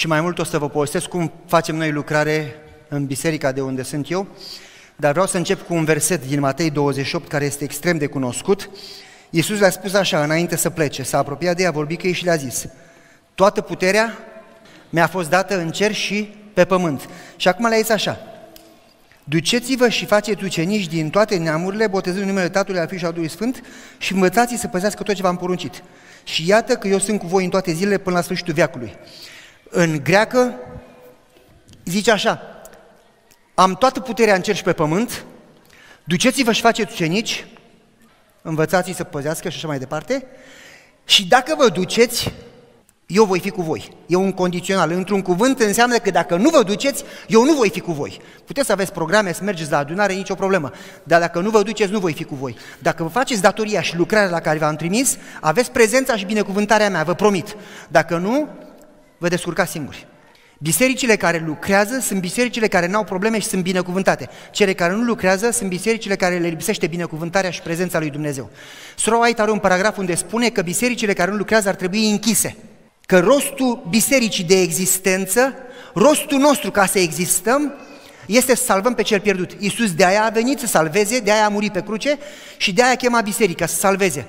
și mai mult o să vă povestesc cum facem noi lucrare în biserica de unde sunt eu, dar vreau să încep cu un verset din Matei 28 care este extrem de cunoscut. Iisus le-a spus așa, înainte să plece, s-a apropiat de ea, a vorbit cu ei și le-a zis, toată puterea mi-a fost dată în cer și pe pământ. Și acum le-a zis așa, Duceți-vă și faceți ucenici din toate neamurile, botezând numele Tatălui, al Fiului și al Duhului Sfânt și învățați să păzească tot ce v-am poruncit. Și iată că eu sunt cu voi în toate zilele până la sfârșitul veacului. În greacă zice așa, am toată puterea în cer și pe pământ, duceți-vă și faceți ucenici, învățați să păzească și așa mai departe, și dacă vă duceți, eu voi fi cu voi. E un condițional. Într-un cuvânt înseamnă că dacă nu vă duceți, eu nu voi fi cu voi. Puteți să aveți programe, să mergeți la adunare, nicio problemă. Dar dacă nu vă duceți, nu voi fi cu voi. Dacă vă faceți datoria și lucrarea la care v-am trimis, aveți prezența și binecuvântarea mea, vă promit. Dacă nu, vă descurcați singuri. Bisericile care lucrează sunt bisericile care nu au probleme și sunt binecuvântate. Cele care nu lucrează sunt bisericile care le lipsește binecuvântarea și prezența lui Dumnezeu. Sora White are un paragraf unde spune că bisericile care nu lucrează ar trebui închise că rostul bisericii de existență, rostul nostru ca să existăm, este să salvăm pe cel pierdut. Iisus de aia a venit să salveze, de aia a murit pe cruce și de aia chema biserica să salveze.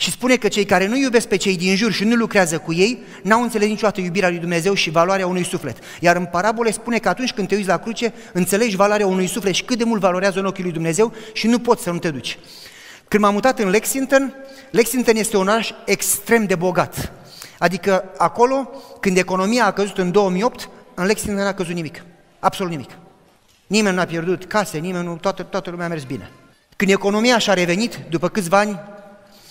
Și spune că cei care nu iubesc pe cei din jur și nu lucrează cu ei, n-au înțeles niciodată iubirea lui Dumnezeu și valoarea unui suflet. Iar în parabole spune că atunci când te uiți la cruce, înțelegi valoarea unui suflet și cât de mult valorează în ochii lui Dumnezeu și nu poți să nu te duci. Când m-am mutat în Lexington, Lexington este un oraș extrem de bogat. Adică acolo, când economia a căzut în 2008, în Lexington n-a căzut nimic. Absolut nimic. Nimeni n-a pierdut case, nimeni nu, toată, toată lumea a mers bine. Când economia și-a revenit, după câțiva ani,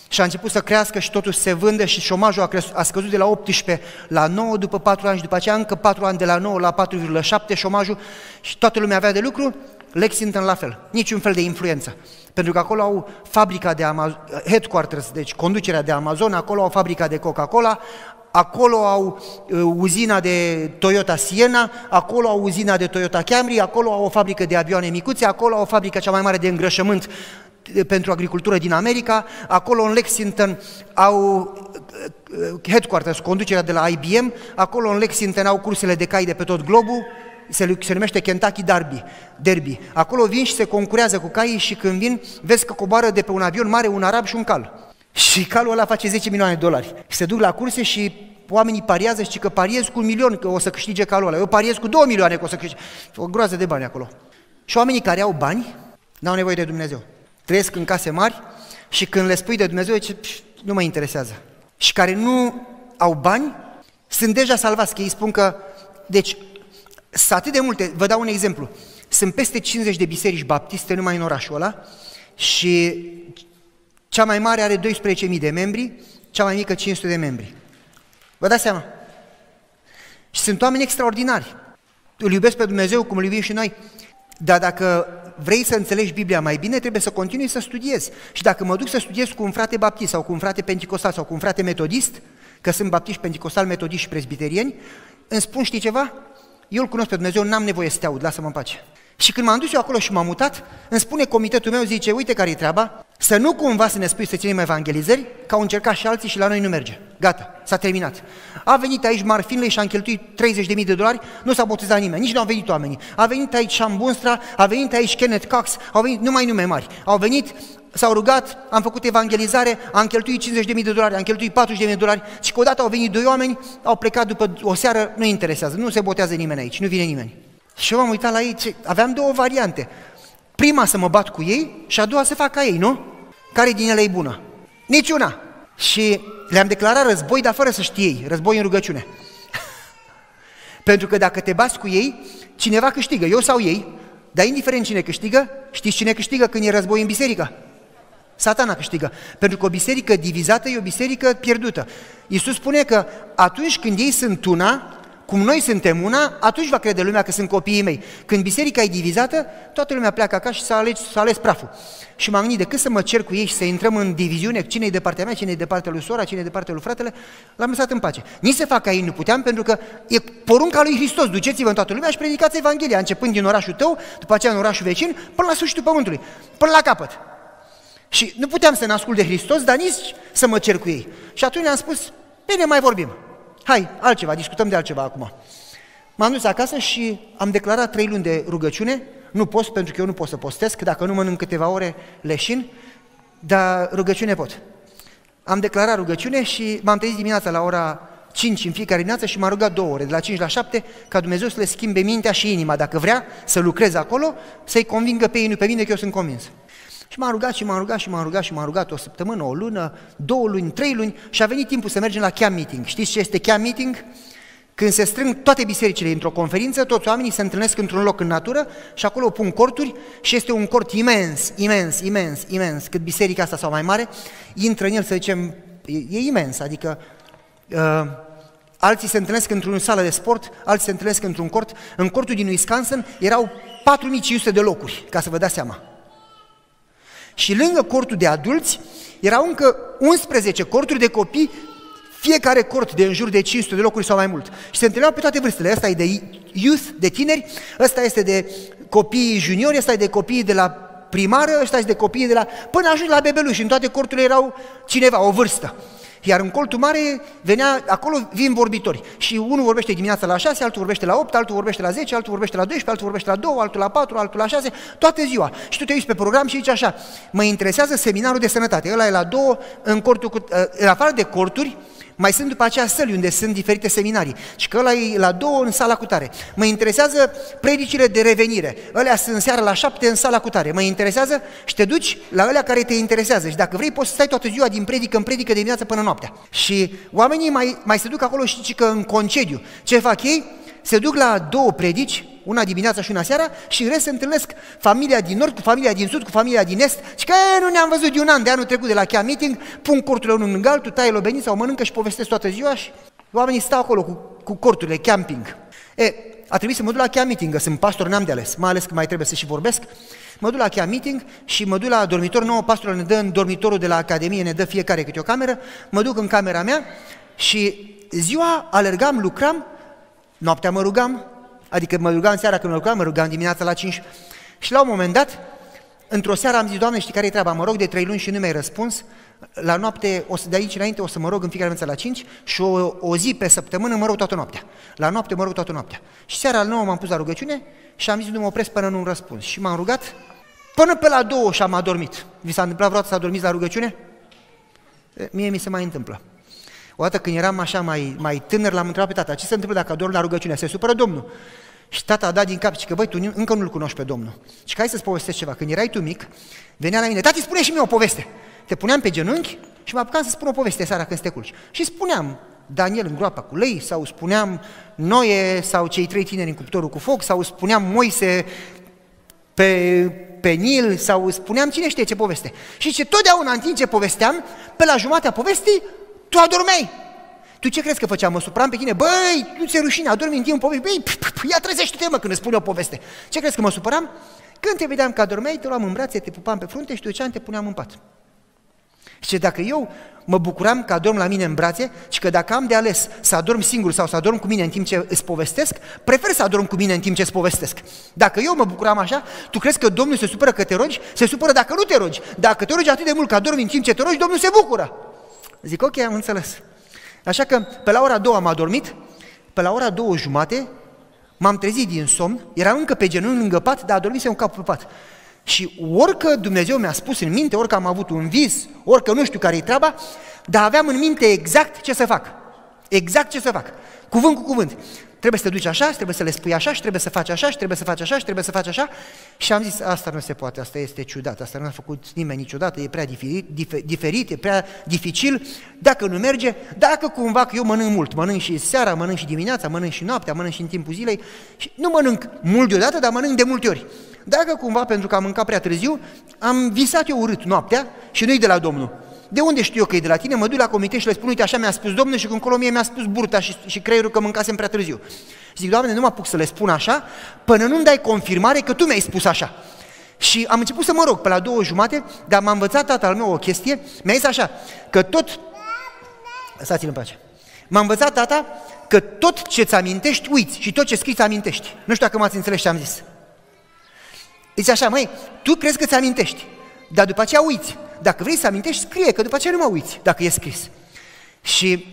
și a început să crească și totul se vândă și șomajul a, cres- a scăzut de la 18 la 9 după 4 ani și după aceea încă 4 ani de la 9 la 4,7 șomajul și toată lumea avea de lucru, Lexington la fel, niciun fel de influență. Pentru că acolo au fabrica de Amazon, headquarters, deci conducerea de Amazon, acolo au fabrica de Coca-Cola, acolo au uh, uzina de Toyota Siena, acolo au uzina de Toyota Camry, acolo au o fabrică de avioane micuțe, acolo au o fabrică cea mai mare de îngrășământ uh, pentru agricultură din America, acolo în Lexington au uh, headquarters, conducerea de la IBM, acolo în Lexington au cursele de cai de pe tot globul, se, se numește Kentucky Derby, Derby. Acolo vin și se concurează cu caii și când vin, vezi că coboară de pe un avion mare un arab și un cal. Și calul ăla face 10 milioane de dolari. Și se duc la curse și oamenii pariază și că pariez cu un milion că o să câștige calul ăla. Eu pariez cu 2 milioane că o să câștige. O groază de bani acolo. Și oamenii care au bani n-au nevoie de Dumnezeu. Trăiesc în case mari și când le spui de Dumnezeu, zice, nu mă interesează. Și care nu au bani, sunt deja salvați, că ei spun că, deci, sunt atât de multe, vă dau un exemplu. Sunt peste 50 de biserici baptiste numai în orașul ăla și cea mai mare are 12.000 de membri, cea mai mică 500 de membri. Vă dați seama? Și sunt oameni extraordinari. Îl iubesc pe Dumnezeu cum îl iubim și noi. Dar dacă vrei să înțelegi Biblia mai bine, trebuie să continui să studiezi. Și dacă mă duc să studiez cu un frate baptist sau cu un frate penticostal sau cu un frate metodist, că sunt baptiști, penticostal, metodiști și presbiterieni, îmi spun, știi ceva? Eu îl cunosc pe Dumnezeu, n-am nevoie să te aud, lasă-mă în pace. Și când m-am dus eu acolo și m-am mutat, îmi spune comitetul meu, zice, uite care e treaba, să nu cumva să ne spui să ținem evangelizări, că au încercat și alții și la noi nu merge. Gata, s-a terminat. A venit aici Marfinley și a încheltuit 30.000 de dolari, nu s-a botezat nimeni, nici nu au venit oamenii. A venit aici Șambunstra, a venit aici Kenneth Cox, au venit numai nume mari. Au venit, s-au rugat, am făcut evangelizare, am cheltuit 50.000 de dolari, am cheltuit 40.000 de dolari și că odată au venit doi oameni, au plecat după o seară, nu interesează, nu se botează nimeni aici, nu vine nimeni. Și eu m-am uitat la ei, ce... aveam două variante. Prima să mă bat cu ei și a doua să fac ca ei, nu? Care din ele e bună? Niciuna. Și le-am declarat război, dar fără să știe ei, război în rugăciune. Pentru că dacă te bați cu ei, cineva câștigă, eu sau ei, dar indiferent cine câștigă, știți cine câștigă când e război în biserică? Satana câștigă. Pentru că o biserică divizată e o biserică pierdută. Iisus spune că atunci când ei sunt una, cum noi suntem una, atunci va crede lumea că sunt copiii mei. Când biserica e divizată, toată lumea pleacă acasă și s-a ales, s-a ales praful. Și m-am gândit, decât să mă cer cu ei și să intrăm în diviziune, cine e de partea mea, cine e de partea lui sora, cine e de partea lui fratele, l-am lăsat în pace. Nici să fac ca ei nu puteam, pentru că e porunca lui Hristos, duceți-vă în toată lumea și predicați Evanghelia, începând din orașul tău, după aceea în orașul vecin, până la sfârșitul pământului, până la capăt. Și nu puteam să ne ascult de Hristos, dar nici să mă cer cu ei. Și atunci am spus, bine, mai vorbim. Hai, altceva, discutăm de altceva acum. M-am dus acasă și am declarat trei luni de rugăciune, nu post pentru că eu nu pot să postesc, dacă nu mănânc câteva ore leșin, dar rugăciune pot. Am declarat rugăciune și m-am trezit dimineața la ora 5 în fiecare dimineață și m-a rugat două ore, de la 5 la 7, ca Dumnezeu să le schimbe mintea și inima, dacă vrea să lucreze acolo, să-i convingă pe ei, nu pe mine, că eu sunt convins. Și m-a rugat și m-a rugat și m-a rugat și m-a rugat o săptămână, o lună, două luni, trei luni și a venit timpul să mergem la camp meeting. Știți ce este camp meeting? Când se strâng toate bisericile într-o conferință, toți oamenii se întâlnesc într-un loc în natură și acolo pun corturi și este un cort imens, imens, imens, imens, cât biserica asta sau mai mare, intră în el, să zicem, e, e imens, adică uh, alții se întâlnesc într-o sală de sport, alții se întâlnesc într-un cort. În cortul din Wisconsin erau 4500 de locuri, ca să vă dați seama. Și lângă cortul de adulți erau încă 11 corturi de copii, fiecare cort de în jur de 500 de locuri sau mai mult. Și se întâlneau pe toate vârstele. Asta e de youth, de tineri, ăsta este de copii juniori, ăsta e de copii de la primară, ăsta este de copii de la... până ajungi la bebeluși. În toate corturile erau cineva, o vârstă. Iar în coltul mare venea, acolo vin vorbitori. Și unul vorbește dimineața la 6, altul vorbește la 8, altul vorbește la 10, altul vorbește la 12, altul vorbește la 2, altul la 4, altul la 6, toată ziua. Și tu te uiți pe program și zici așa, mă interesează seminarul de sănătate. Ăla e la 2, în cortul cu, în afară de corturi, mai sunt după aceea săli unde sunt diferite seminarii. Și că ăla e la două în sala cu tare. Mă interesează predicile de revenire. Ălea sunt seara la șapte în sala cu tare. Mă interesează și te duci la ălea care te interesează. Și dacă vrei, poți să stai toată ziua din predică în predică de dimineață până noaptea. Și oamenii mai, mai se duc acolo și că în concediu. Ce fac ei? Se duc la două predici, una dimineața și una seara, și în rest se întâlnesc familia din nord cu familia din sud cu familia din est și că nu ne-am văzut de un an, de anul trecut de la Chia Meeting, pun corturile unul în altul, taie lobenii sau mănâncă și povestesc toată ziua și oamenii stau acolo cu, cu corturile, camping. E, a trebuit să mă duc la Chia Meeting, sunt pastor, n-am de ales, mai ales că mai trebuie să și vorbesc. Mă duc la Chia Meeting și mă duc la dormitor nou, pastorul ne dă în dormitorul de la Academie, ne dă fiecare câte o cameră, mă duc în camera mea și ziua alergam, lucram, noaptea mă rugam, Adică mă rugam seara când mă rugam, mă rugam dimineața la 5. Și la un moment dat, într-o seară am zis, Doamne, știi care e treaba? Mă rog de trei luni și nu mi-ai răspuns. La noapte, o să, de aici înainte, o să mă rog în fiecare dimineață la 5 și o, o zi pe săptămână mă rog toată noaptea. La noapte mă rog toată noaptea. Și seara la 9 m-am pus la rugăciune și am zis, nu mă opresc până nu-mi răspuns. Și m-am rugat până pe la două și am adormit. Vi s-a întâmplat vreodată să adormiți la rugăciune? Mie mi se mai întâmplă. Odată când eram așa mai, mai tânăr, l-am întrebat pe tata, ce se întâmplă dacă adorm la rugăciune? Se supără Domnul. Și tata a dat din cap și că, băi, tu încă nu-L cunoști pe Domnul. Și că hai să-ți povestesc ceva. Când erai tu mic, venea la mine, tati, spune și mie o poveste. Te puneam pe genunchi și mă apucam să spun o poveste seara când te culci. Și spuneam Daniel în groapa cu lei, sau spuneam Noe, sau cei trei tineri în cuptorul cu foc, sau spuneam Moise pe, pe Nil, sau spuneam cine știe ce poveste. Și ce totdeauna în timp ce povesteam, pe la jumatea povestii, tu adormeai. Tu ce crezi că făceam? Mă supram pe tine? Băi, nu ți-e rușine, adormi în timp poveste. Băi, ia trezește-te mă când îți spune o poveste. Ce crezi că mă supăram? Când te vedeam că adormeai, te luam în brațe, te pupam pe frunte și te duceam, te puneam în pat. Și dacă eu mă bucuram că adorm la mine în brațe și că dacă am de ales să adorm singur sau să adorm cu mine în timp ce îți povestesc, prefer să adorm cu mine în timp ce îți povestesc. Dacă eu mă bucuram așa, tu crezi că Domnul se supără că te rogi? Se supără dacă nu te rogi. Dacă te rogi atât de mult că adormi în timp ce te rogi, Domnul se bucură. Zic, ok, am înțeles. Așa că pe la ora două am adormit, pe la ora două jumate m-am trezit din somn, eram încă pe genunchi lângă pat, dar adormise un cap pe pat. Și orică Dumnezeu mi-a spus în minte, orică am avut un vis, orică nu știu care-i treaba, dar aveam în minte exact ce să fac. Exact ce să fac. Cuvânt cu cuvânt. Trebuie să te duci așa, trebuie să le spui așa, și trebuie să faci așa, și trebuie să faci așa, și trebuie să faci așa. Și am zis, asta nu se poate, asta este ciudat, asta nu a făcut nimeni niciodată, e prea diferit, diferit, e prea dificil. Dacă nu merge, dacă cumva că eu mănânc mult, mănânc și seara, mănânc și dimineața, mănânc și noaptea, mănânc și în timpul zilei, și nu mănânc mult deodată, dar mănânc de multe ori. Dacă cumva, pentru că am mâncat prea târziu, am visat eu urât noaptea și nu-i de la Domnul. De unde știu eu că e de la tine? Mă duc la comitet și le spun, uite, așa mi-a spus Domnul și când colo mie mi-a spus burta și, și creierul că mâncasem prea târziu. Zic, Doamne, nu mă apuc să le spun așa până nu-mi dai confirmare că Tu mi-ai spus așa. Și am început să mă rog pe la două jumate, dar m-a învățat tatăl meu o chestie, mi-a zis așa, că tot... Lăsați-l în pace. M-a învățat tata că tot ce-ți amintești, uiți și tot ce scrii amintești. Nu știu dacă m-ați înțeles ce am zis. Zice așa, măi, tu crezi că ți amintești, dar după aceea uiți. Dacă vrei să amintești, scrie, că după aceea nu mă uiți, dacă e scris. Și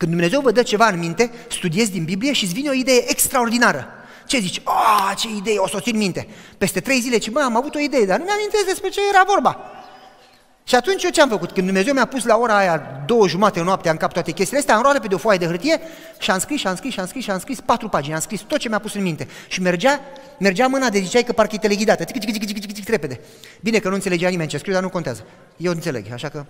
Când Dumnezeu vă dă ceva în minte, studiezi din Biblie și îți vine o idee extraordinară. Ce zici? Ah, ce idee, o să o țin minte. Peste trei zile, ce mă, am avut o idee, dar nu mi-am despre ce era vorba. Și atunci eu ce am făcut? Când Dumnezeu mi-a pus la ora aia două jumate noaptea în cap toate chestiile astea, am luat pe de o foaie de hârtie și am scris, și am scris, și am scris, și am scris patru pagini, am scris tot ce mi-a pus în minte. Și mergea, mergea mâna de ziceai că parcă e teleghidată, tic, tic, tic, tic, tic, tic, repede. Bine că nu înțelegea nimeni ce scriu, dar nu contează. Eu înțeleg, așa că...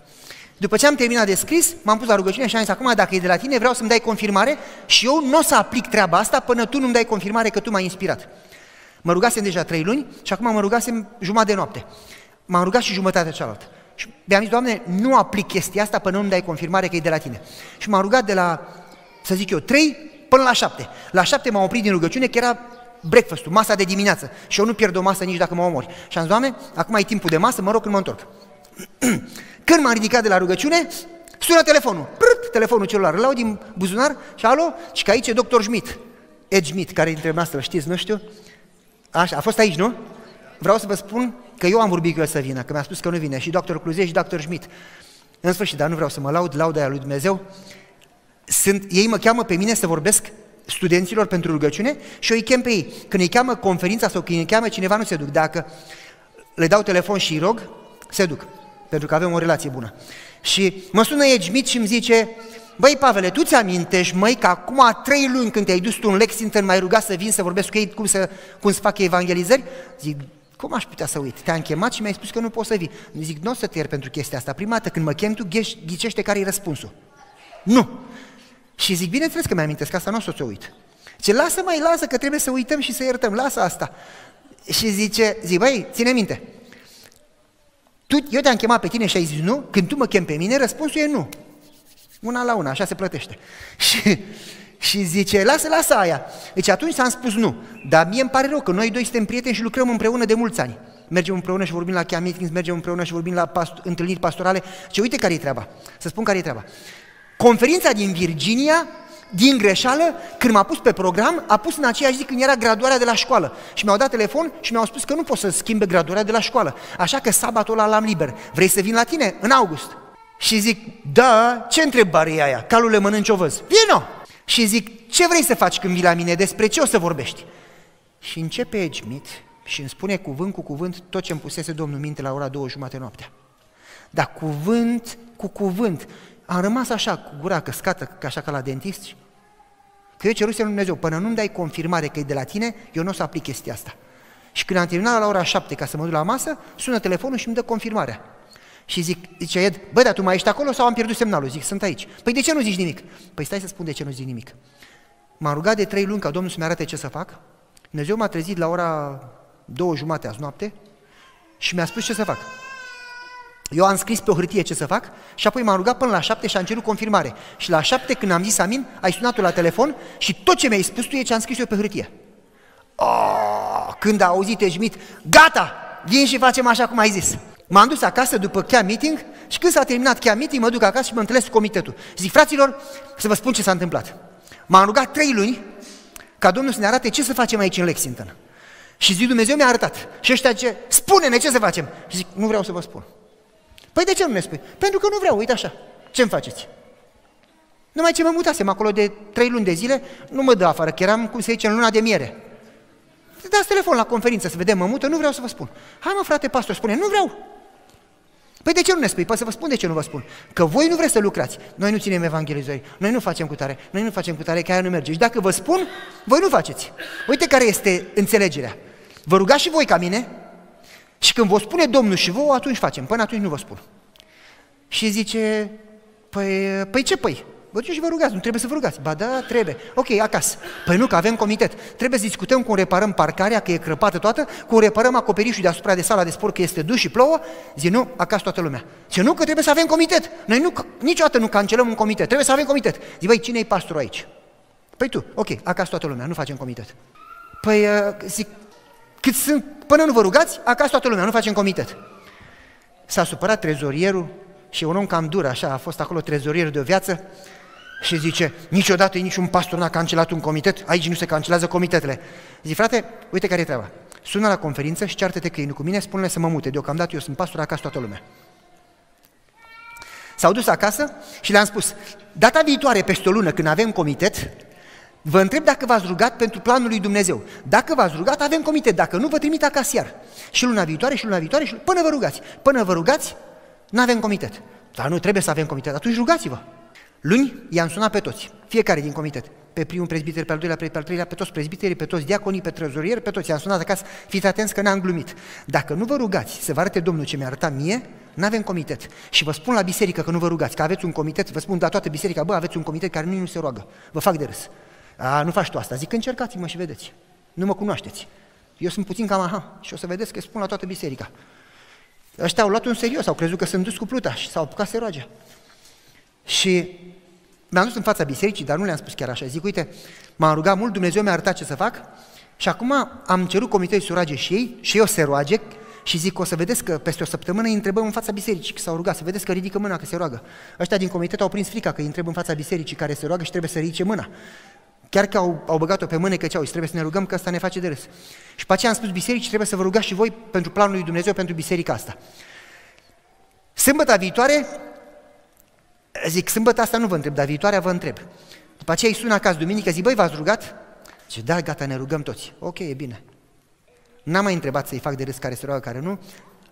După ce am terminat de scris, m-am pus la rugăciune și am zis, acum dacă e de la tine, vreau să-mi dai confirmare și eu nu o să aplic treaba asta până tu nu-mi dai confirmare că tu m-ai inspirat. Mă rugasem deja trei luni și acum mă rugasem jumătate de noapte. M-am rugat și jumătatea cealaltă. Și mi-am zis, Doamne, nu aplic chestia asta până nu dai confirmare că e de la tine. Și m-am rugat de la, să zic eu, 3 până la 7. La 7 m-am oprit din rugăciune, că era breakfast masa de dimineață. Și eu nu pierd o masă nici dacă mă omori. Și am zis, Doamne, acum e timpul de masă, mă rog când mă întorc. când m-am ridicat de la rugăciune, sună telefonul. Prât, telefonul celular. Îl din buzunar și alo, și că aici e doctor Schmidt. Ed Schmidt, care dintre noastre știți, nu știu. Așa, a fost aici, nu? Vreau să vă spun că eu am vorbit cu el să vină, că mi-a spus că nu vine, și doctor Cluzei și doctor Schmidt. În sfârșit, dar nu vreau să mă laud, lauda lui Dumnezeu. Sunt, ei mă cheamă pe mine să vorbesc studenților pentru rugăciune și eu îi chem pe ei. Când îi cheamă conferința sau când îi cheamă cineva, nu se duc. Dacă le dau telefon și îi rog, se duc, pentru că avem o relație bună. Și mă sună Edge și îmi zice, Băi, Pavele, tu ți-amintești, măi, că acum trei luni când te-ai dus tu în Lexington, m-ai rugat să vin să vorbesc cu ei cum să, cum să fac evangelizări? Zic, cum aș putea să uit? Te-am chemat și mi-ai spus că nu poți să vii. Zic, nu o să te iert pentru chestia asta. Prima dată când mă chem, tu ghicește care e răspunsul. Nu. Și zic, bineînțeles că mi-amintesc, asta nu o să ți-o uit. Ce lasă mai, lasă, că trebuie să uităm și să iertăm, lasă asta. Și zice, zic, băi, ține minte, tu, eu te-am chemat pe tine și ai zis nu, când tu mă chem pe mine, răspunsul e nu. Una la una, așa se plătește. Și, și zice, lasă, lasă aia. Deci atunci s-am spus nu. Dar mie îmi pare rău că noi doi suntem prieteni și lucrăm împreună de mulți ani. Mergem împreună și vorbim la camp meetings, mergem împreună și vorbim la past- întâlniri pastorale. Și uite care e treaba. Să spun care e treaba. Conferința din Virginia, din greșeală, când m-a pus pe program, a pus în aceeași zi când era graduarea de la școală. Și mi-au dat telefon și mi-au spus că nu pot să schimbe graduarea de la școală. Așa că sabatul ăla l-am liber. Vrei să vin la tine? În august. Și zic, da, ce întrebare e aia? Calule mănânci o văz. Vino! Și zic, ce vrei să faci când vii la mine? Despre ce o să vorbești? Și începe Edgmit și îmi spune cuvânt cu cuvânt tot ce îmi pusese Domnul minte la ora două jumate noaptea. Dar cuvânt cu cuvânt. Am rămas așa, cu gura căscată, ca așa ca la dentist. Că eu cerusem lui Dumnezeu, până nu-mi dai confirmare că e de la tine, eu nu o să aplic chestia asta. Și când am terminat la ora șapte ca să mă duc la masă, sună telefonul și îmi dă confirmarea. Și zic, zice Ed, bă, dar tu mai ești acolo sau am pierdut semnalul? Zic, sunt aici. Păi de ce nu zici nimic? Păi stai să spun de ce nu zic nimic. M-am rugat de trei luni ca Domnul să-mi arate ce să fac. Dumnezeu m-a trezit la ora două jumate azi noapte și mi-a spus ce să fac. Eu am scris pe o hârtie ce să fac și apoi m-am rugat până la șapte și am cerut confirmare. Și la șapte, când am zis amin, ai sunat la telefon și tot ce mi-ai spus tu e ce am scris eu pe hârtie. Oh, când a auzit Ejmit, gata, vin și facem așa cum ai zis. M-am dus acasă după cheia meeting și când s-a terminat cheia meeting, mă duc acasă și mă întâlnesc cu comitetul. Zic, fraților, să vă spun ce s-a întâmplat. M-am rugat trei luni ca Domnul să ne arate ce să facem aici în Lexington. Și zic, Dumnezeu mi-a arătat. Și ăștia ce, spune-ne ce să facem. Și zic, nu vreau să vă spun. Păi de ce nu ne spui? Pentru că nu vreau, uite așa. Ce-mi faceți? Numai ce mă mutasem acolo de trei luni de zile, nu mă dă afară, că eram, cum se zice, în luna de miere. Dați telefon la conferință să vedem, mă mută, nu vreau să vă spun. Hai mă frate pastor, spune, nu vreau. Păi de ce nu ne spui? Păi să vă spun de ce nu vă spun. Că voi nu vreți să lucrați. Noi nu ținem evangelizări, noi nu facem cu tare, noi nu facem cu tare, că aia nu merge. Și dacă vă spun, voi nu faceți. Uite care este înțelegerea. Vă rugați și voi ca mine și când vă spune Domnul și vouă, atunci facem. Până atunci nu vă spun. Și zice, păi, păi ce păi? Vă duceți și vă rugați, nu trebuie să vă rugați. Ba da, trebuie. Ok, acasă. Păi nu, că avem comitet. Trebuie să discutăm cum reparăm parcarea, că e crăpată toată, cum reparăm acoperișul deasupra de sala de sport, că este dus și plouă. Zi, nu, acasă toată lumea. Zi, nu, că trebuie să avem comitet. Noi nu, niciodată nu cancelăm un comitet. Trebuie să avem comitet. Zi, băi, cine e pastorul aici? Păi tu, ok, acasă toată lumea, nu facem comitet. Păi, uh, zic, cât sunt, până nu vă rugați, acasă toată lumea, nu facem comitet. S-a supărat trezorierul și un om cam dur, așa, a fost acolo trezorierul de o viață, și zice, niciodată niciun pastor n-a cancelat un comitet, aici nu se cancelează comitetele. Zice, frate, uite care e treaba. Sună la conferință și ceartă-te că e nu cu mine, spune să mă mute. Deocamdată eu sunt pastor acasă toată lumea. S-au dus acasă și le-am spus, data viitoare, peste o lună, când avem comitet, vă întreb dacă v-ați rugat pentru planul lui Dumnezeu. Dacă v-ați rugat, avem comitet. Dacă nu, vă trimit acasă iar. Și luna viitoare, și luna viitoare, și până vă rugați. Până vă rugați, nu avem comitet. Dar nu trebuie să avem comitet, atunci rugați-vă. Luni i-am sunat pe toți, fiecare din comitet. Pe primul prezbiter, pe al doilea, pe al treilea, pe toți prezbiterii, pe toți diaconii, pe trezorieri, pe toți. I-am sunat acasă, fiți atenți că n-am glumit. Dacă nu vă rugați să vă arate Domnul ce mi-a arătat mie, nu avem comitet. Și vă spun la biserică că nu vă rugați, că aveți un comitet, vă spun la toată biserica, bă, aveți un comitet care nu se roagă. Vă fac de râs. A, nu faci tu asta. Zic, încercați-mă și vedeți. Nu mă cunoașteți. Eu sunt puțin cam aha și o să vedeți că spun la toată biserica. Ăștia au luat un serios, au crezut că sunt dus cu pluta și s-au apucat să roage. Și mi-am dus în fața bisericii, dar nu le-am spus chiar așa. Zic, uite, m-am rugat mult, Dumnezeu mi-a arătat ce să fac și acum am cerut comitetul să roage și ei și eu să roage și zic, o să vedeți că peste o săptămână îi întrebăm în fața bisericii că s-au rugat, să vedeți că ridică mâna că se roagă. Ăștia din comitet au prins frica că îi întreb în fața bisericii care se roagă și trebuie să ridice mâna. Chiar că au, au băgat-o pe mână că ceau, și trebuie să ne rugăm că asta ne face de râs. Și pe aceea am spus bisericii, trebuie să vă rugați și voi pentru planul lui Dumnezeu, pentru biserica asta. Sâmbătă viitoare, zic, sâmbătă asta nu vă întreb, dar viitoarea vă întreb. După aceea îi sună acasă duminică, zic, băi, v-ați rugat? Ce da, gata, ne rugăm toți. Ok, e bine. N-am mai întrebat să-i fac de râs care se roagă, care nu.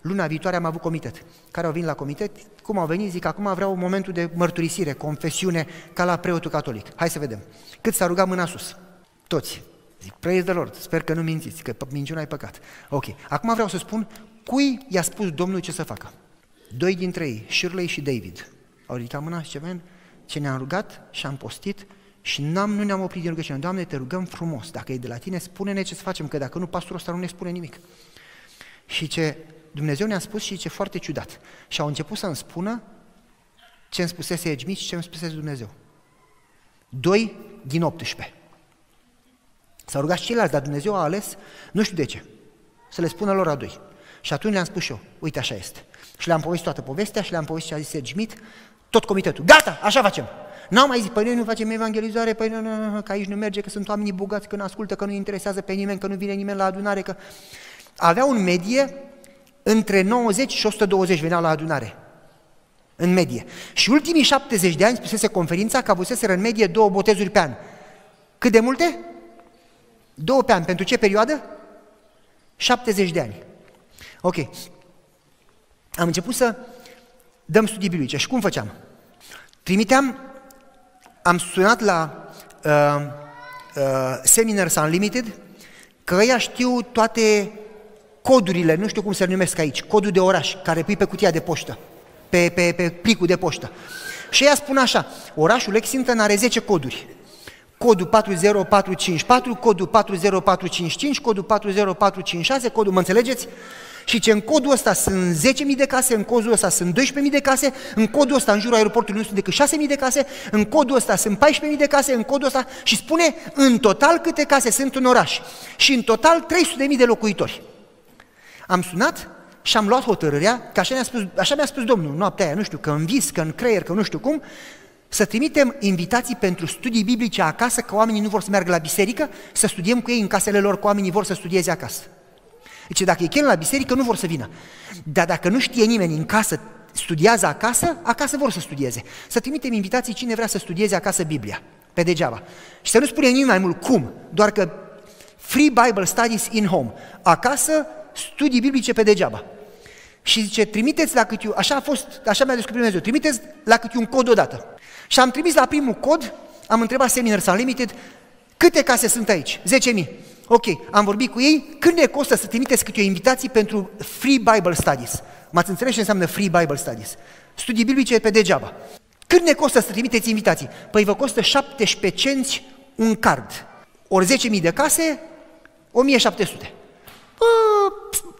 Luna viitoare am avut comitet. Care au venit la comitet? Cum au venit? Zic, acum vreau momentul de mărturisire, confesiune, ca la preotul catolic. Hai să vedem. Cât s-a rugat mâna sus? Toți. Zic, praise the Lord, sper că nu mințiți, că minciuna e păcat. Ok, acum vreau să spun cui i-a spus Domnul ce să facă. Doi dintre ei, Shirley și David, au ridicat mâna și ce ce ne-am rugat și am postit și n-am, nu ne-am oprit din rugăciune. Doamne, te rugăm frumos, dacă e de la tine, spune-ne ce să facem, că dacă nu, pastorul ăsta nu ne spune nimic. Și ce Dumnezeu ne-a spus și ce foarte ciudat. Și au început să-mi spună ce îmi spusese Edmit și ce îmi spusese Dumnezeu. Doi din 18. S-au rugat și ceilalți, dar Dumnezeu a ales, nu știu de ce, să le spună lor a doi. Și atunci le-am spus și eu, uite așa este. Și le-am povestit toată povestea și le-am povestit ce a zis Edmit, tot comitetul. Gata, așa facem. N-au mai zis, păi noi nu facem evangelizare, păi nu, nu, nu, că aici nu merge, că sunt oamenii bogați, că nu ascultă, că nu interesează pe nimeni, că nu vine nimeni la adunare, că... Aveau un medie între 90 și 120 veneau la adunare. În medie. Și ultimii 70 de ani, spusese conferința, că avuseseră în medie două botezuri pe an. Cât de multe? Două pe an. Pentru ce perioadă? 70 de ani. Ok. Am început să dăm studii biblice. Și cum făceam? Trimiteam, am sunat la uh, uh, Seminars Unlimited, că ăia știu toate codurile, nu știu cum se numesc aici, codul de oraș, care pui pe cutia de poștă, pe, pe, pe plicul de poștă. Și ea spune așa, orașul Lexington are 10 coduri. Codul 40454, codul 40455, codul 40456, codul, mă înțelegeți? Și ce în codul ăsta sunt 10.000 de case, în codul ăsta sunt 12.000 de case, în codul ăsta în jurul aeroportului nu sunt decât 6.000 de case, în codul ăsta sunt 14.000 de case, în codul ăsta și spune în total câte case sunt în oraș. Și în total 300.000 de locuitori. Am sunat și am luat hotărârea, că așa mi-a spus, așa mi-a spus Domnul noaptea aia, nu știu, că în vis, că în creier, că nu știu cum, să trimitem invitații pentru studii biblice acasă, că oamenii nu vor să meargă la biserică, să studiem cu ei în casele lor, că oamenii vor să studieze acasă. Deci dacă e chem la biserică, nu vor să vină. Dar dacă nu știe nimeni în casă, studiază acasă, acasă vor să studieze. Să trimitem invitații cine vrea să studieze acasă Biblia, pe degeaba. Și să nu spunem nimic mai mult cum, doar că Free Bible Studies in Home. Acasă studii biblice pe degeaba. Și zice, trimiteți la câte așa a fost, așa mi-a descoperit Dumnezeu, trimiteți la câte un cod odată. Și am trimis la primul cod, am întrebat Seminars Unlimited, câte case sunt aici? 10.000. Ok, am vorbit cu ei, când ne costă să trimiteți câte o invitație pentru Free Bible Studies? M-ați înțeles ce înseamnă Free Bible Studies? Studii biblice pe degeaba. Când ne costă să trimiteți invitații? Păi vă costă 17 cenți un card. Ori 10.000 de case, 1700 bă,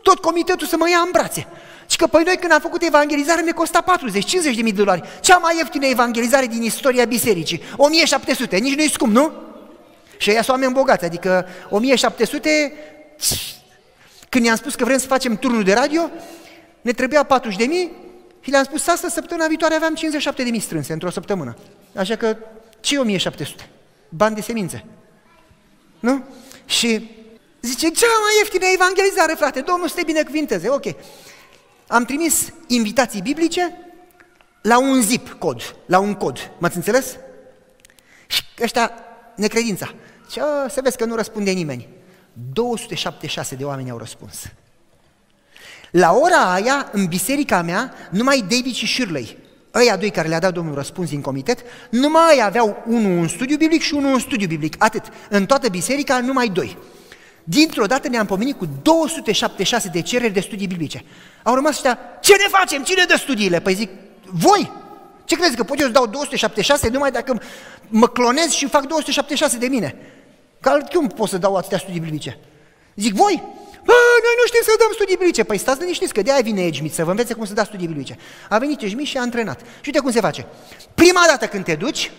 tot comitetul să mă ia în brațe. Și că păi noi când am făcut evangelizare ne costa 40-50 de mii de dolari. Cea mai ieftină evangelizare din istoria bisericii. 1700, nici nu-i scump, nu? Și ăia sunt oameni bogați, adică 1700, când i-am spus că vrem să facem turnul de radio, ne trebuia 40 de mii și le-am spus asta săptămâna viitoare aveam 57 de mii strânse într-o săptămână. Așa că ce 1700? Bani de semințe. Nu? Și Zice, cea mai ieftină evangelizare, frate, Domnul să te binecuvinteze. Ok. Am trimis invitații biblice la un zip cod, la un cod. M-ați înțeles? Și ăștia, necredința. Și să vezi că nu răspunde nimeni. 276 de oameni au răspuns. La ora aia, în biserica mea, numai David și Shirley, ăia doi care le-a dat Domnul răspuns din comitet, numai ei aveau unul un studiu biblic și unul un studiu biblic. Atât. În toată biserica, numai doi. Dintr-o dată ne-am pomenit cu 276 de cereri de studii biblice. Au rămas ăștia, ce ne facem? Cine dă studiile? Păi zic, voi! Ce crezi că pot eu să dau 276 numai dacă mă clonez și fac 276 de mine? Că cum pot să dau atâtea studii biblice? Zic, voi! Bă, noi nu știm să dăm studii biblice. Păi stați liniștiți că de-aia vine Ejmit să vă învețe cum să dați studii biblice. A venit Ejmit și a antrenat. Și uite cum se face. Prima dată când te duci,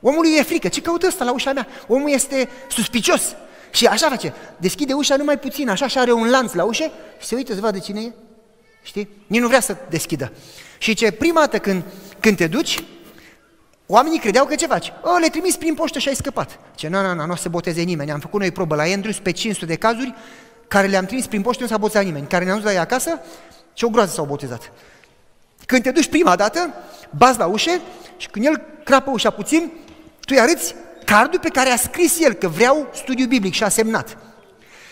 omului e frică. Ce caută ăsta la ușa mea? Omul este suspicios. Și așa face. Deschide ușa numai puțin, așa și are un lanț la ușă și se uită să vadă cine e. Știi? Nici nu vrea să deschidă. Și ce prima dată când, când te duci, oamenii credeau că ce faci? O, le trimis prin poștă și ai scăpat. Ce, nu, nu, nu, nu se boteze nimeni. Am făcut noi probă la Andrews pe 500 de cazuri care le-am trimis prin poștă, nu s-a botezat nimeni. Care ne-am dus la ei acasă și o groază s-au botezat. Când te duci prima dată, bazi la ușă și când el crapă ușa puțin, tu îi arăți cardul pe care a scris el că vreau studiu biblic și a semnat.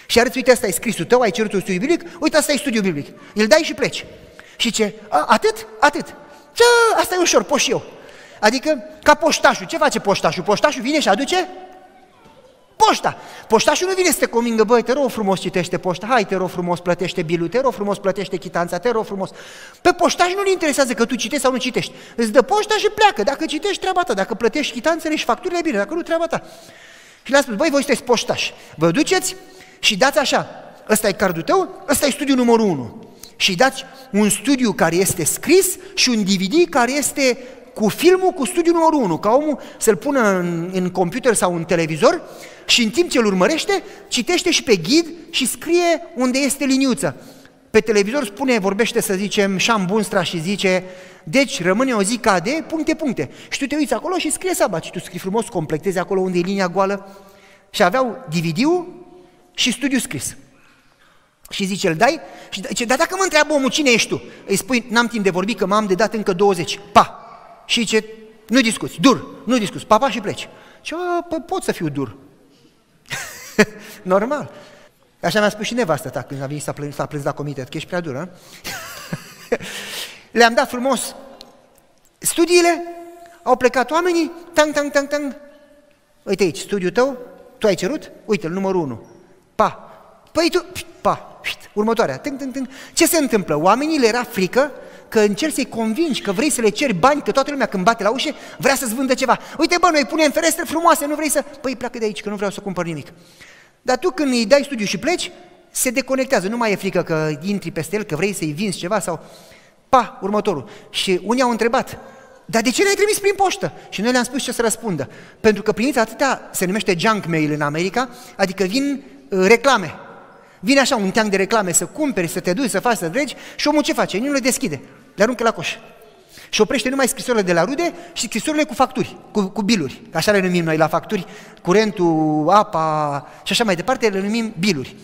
Și arăți, uite, asta e scrisul tău, ai cerut un studiu biblic, uite, asta e studiu biblic. Îl dai și pleci. Și ce? A, atât? Atât. Ce? Asta e ușor, poș eu. Adică, ca poștașul. Ce face poștașul? Poștașul vine și aduce poșta. Poștașul nu vine să te convingă, băi, te rog frumos citește poșta, hai, te rog frumos plătește bilul, te rog frumos plătește chitanța, te rog frumos. Pe poștaș nu-l interesează că tu citești sau nu citești. Îți dă poșta și pleacă. Dacă citești, treaba ta. Dacă plătești chitanțele și facturile, bine. Dacă nu, treaba ta. Și le-a spus, băi, voi sunteți poștași. Vă duceți și dați așa, ăsta e cardul tău, ăsta e studiul numărul 1. Și dați un studiu care este scris și un DVD care este cu filmul cu studiul numărul 1, ca omul să-l pună în, în computer sau în televizor și în timp ce îl urmărește, citește și pe ghid și scrie unde este liniuță. Pe televizor spune, vorbește să zicem Bunstra și zice, deci rămâne o zi ca de puncte, puncte. Și tu te uiți acolo și scrie sabat și tu scrii frumos, completezi acolo unde e linia goală. Și aveau DVD-ul și studiu scris. Și zice, îl dai? Și zice, dar dacă mă întreabă omul, cine ești tu? Îi spui, n-am timp de vorbit, că m-am de dat încă 20. Pa! Și zice, nu discuți, dur, nu discuți, papa și pleci. Ce, păi pot să fiu dur. Normal. Așa mi-a spus și nevastă ta când a venit să plâns, s-a plâns la comitet, că ești prea dură. Le-am dat frumos studiile, au plecat oamenii, tang, tang, tang, tang. Uite aici, studiul tău, tu ai cerut? Uite-l, numărul 1. Pa. Păi tu, pa, următoarea. Tâng, tâng, tâng. Ce se întâmplă? Oamenii le era frică că încerci să-i convingi, că vrei să le ceri bani, că toată lumea când bate la ușă vrea să-ți vândă ceva. Uite bă, noi punem ferestre frumoase, nu vrei să... Păi pleacă de aici, că nu vreau să cumpăr nimic. Dar tu când îi dai studiu și pleci, se deconectează, nu mai e frică că intri peste el, că vrei să-i vinzi ceva sau... Pa, următorul. Și unii au întrebat, dar de ce n-ai trimis prin poștă? Și noi le-am spus ce să răspundă. Pentru că primiți atâtea, se numește junk mail în America, adică vin uh, reclame. Vine așa un teanc de reclame să cumperi, să te duci, să faci, să dregi și omul ce face? Nu le deschide, le aruncă la coș. Și oprește numai scrisorile de la rude și scrisorile cu facturi, cu, cu biluri. Așa le numim noi la facturi, curentul, apa și așa mai departe, le numim biluri.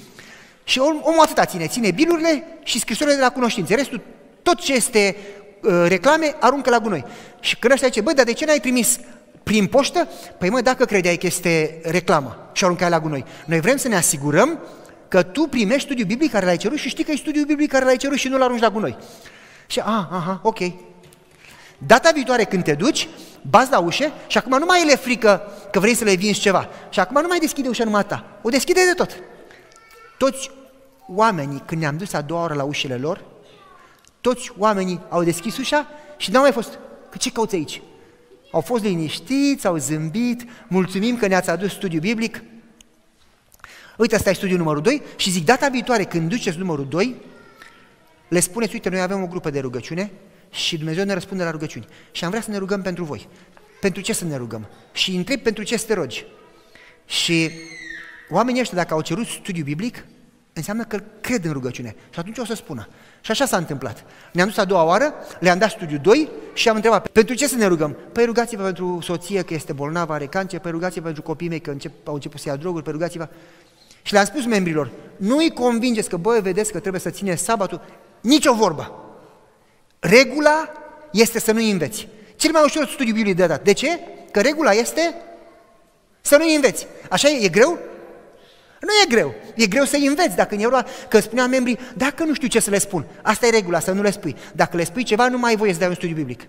Și om, omul atâta ține, ține bilurile și scrisorile de la cunoștințe. Restul, tot ce este uh, reclame, aruncă la gunoi. Și când ăștia zice, bă, dar de ce n-ai trimis prin poștă? Păi mă, dacă credeai că este reclamă și aruncai la gunoi. Noi vrem să ne asigurăm că tu primești studiul biblic care l-ai cerut și știi că e studiul biblic care l-ai cerut și nu-l arunci la gunoi. Și, a, aha, ok. Data viitoare când te duci, bați la ușă și acum nu mai e frică că vrei să le vinzi ceva. Și acum nu mai deschide ușa numai ta, o deschide de tot. Toți oamenii, când ne-am dus a doua oră la ușile lor, toți oamenii au deschis ușa și n-au mai fost. Că ce cauți aici? Au fost liniștiți, au zâmbit, mulțumim că ne-ați adus studiu biblic. Uite, asta e studiul numărul 2 și zic, data viitoare când duceți numărul 2, le spuneți, uite, noi avem o grupă de rugăciune și Dumnezeu ne răspunde la rugăciuni. Și am vrea să ne rugăm pentru voi. Pentru ce să ne rugăm? Și îi întreb pentru ce să te rogi. Și oamenii ăștia, dacă au cerut studiu biblic, înseamnă că cred în rugăciune. Și atunci o să spună. Și așa s-a întâmplat. Ne-am dus a doua oară, le-am dat studiu 2 și am întrebat, pentru ce să ne rugăm? Păi rugați-vă pentru soție că este bolnavă, are cancer, păi rugați-vă pentru copiii mei că încep, au început să ia droguri, păi rugați-vă. Și le-am spus membrilor, nu îi convingeți că, băi, vedeți că trebuie să ține sabatul, nici o vorbă. Regula este să nu înveți. Cel mai ușor studiu biblic de dat. De ce? Că regula este să nu înveți. Așa e? E greu? Nu e greu. E greu să înveți. Dacă e că spunea membrii, dacă nu știu ce să le spun, asta e regula, să nu le spui. Dacă le spui ceva, nu mai ai voie să dai un studiu biblic.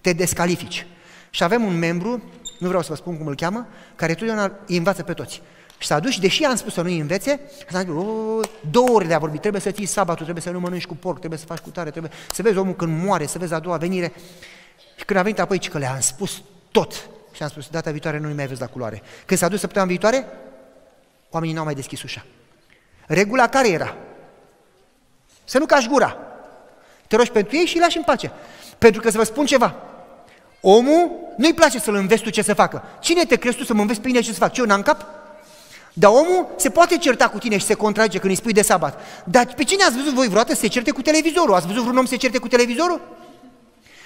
Te descalifici. Și avem un membru, nu vreau să vă spun cum îl cheamă, care totdeauna îi învață pe toți. Și s-a dus și deși am spus să nu-i învețe, s-a zis, două ore de a vorbi, trebuie să ții sabatul, trebuie să nu mănânci cu porc, trebuie să faci cu tare, trebuie să vezi omul când moare, să vezi a doua venire. Și când a venit apoi, că le-am spus tot. Și am spus, data viitoare nu mai vezi la culoare. Când s-a dus săptămâna viitoare, oamenii n-au mai deschis ușa. Regula care era? Să nu cași gura. Te rogi pentru ei și îi lași în pace. Pentru că să vă spun ceva, omul nu-i place să-l înveți tu ce să facă. Cine te crezi tu să mă înveți pe mine ce să fac? Ce eu n-am cap? Dar omul se poate certa cu tine și se contrage când îi spui de sabat. Dar pe cine ați văzut voi vreodată să se certe cu televizorul? Ați văzut vreun om să se certe cu televizorul?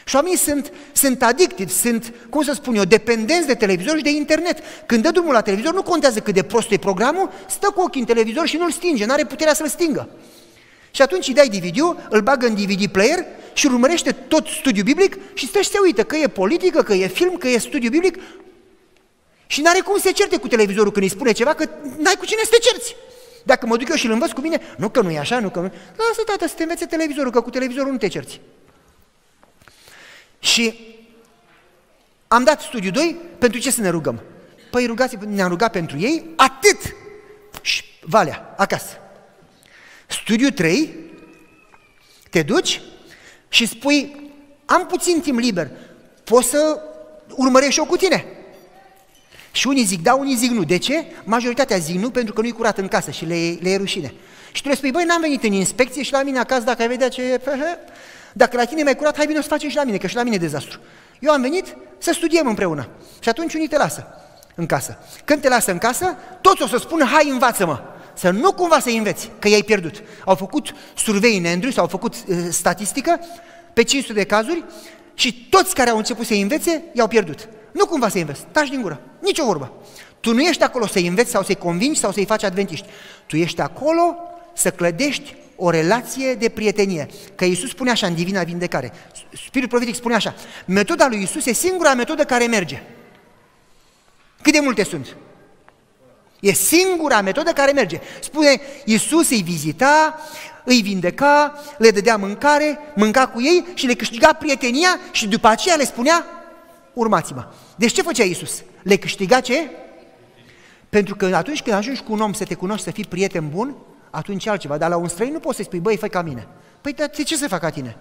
Și oamenii sunt, sunt addicted, sunt, cum să spun eu, dependenți de televizor și de internet. Când dă drumul la televizor, nu contează cât de prost e programul, stă cu ochii în televizor și nu-l stinge, nu are puterea să-l stingă. Și atunci îi dai dvd îl bagă în DVD player și urmărește tot studiul biblic și stă și se uită că e politică, că e film, că e studiu biblic și n-are cum să se certe cu televizorul când îi spune ceva, că n-ai cu cine să te cerți. Dacă mă duc eu și îl învăț cu mine, nu că nu e așa, nu că nu... Lasă, tată, să te învețe televizorul, că cu televizorul nu te cerți. Și am dat studiu 2, pentru ce să ne rugăm? Păi rugați, ne-am rugat pentru ei, atât! Și valea, acasă. Studiu 3, te duci și spui, am puțin timp liber, poți să urmărești eu cu tine. Și unii zic da, unii zic nu. De ce? Majoritatea zic nu pentru că nu-i curat în casă și le, le e rușine. Și tu le spui, băi, n-am venit în inspecție și la mine acasă, dacă ai vedea ce e, dacă la tine e mai curat, hai bine să facem și la mine, că și la mine e dezastru. Eu am venit să studiem împreună. Și atunci unii te lasă în casă. Când te lasă în casă, toți o să spună, hai, învață-mă. Să nu cumva să înveți, că i-ai pierdut. Au făcut survei în Andrews, au făcut uh, statistică pe 500 de cazuri și toți care au început să învețe, i-au pierdut. Nu cumva să înveți, taci din gură, nici o vorbă. Tu nu ești acolo să înveți sau să-i convingi sau să-i faci adventiști. Tu ești acolo să clădești o relație de prietenie. Că Iisus spune așa în Divina Vindecare. Spiritul profetic spune așa. Metoda lui Iisus e singura metodă care merge. Cât de multe sunt? E singura metodă care merge. Spune, Iisus îi vizita, îi vindeca, le dădea mâncare, mânca cu ei și le câștiga prietenia și după aceea le spunea, urmați-mă. Deci ce făcea Iisus? Le câștiga ce? Pentru că atunci când ajungi cu un om să te cunoști, să fii prieten bun, atunci altceva. Dar la un străin nu poți să-i spui, băi, fă ca mine. Păi, dar de ce să fac ca tine?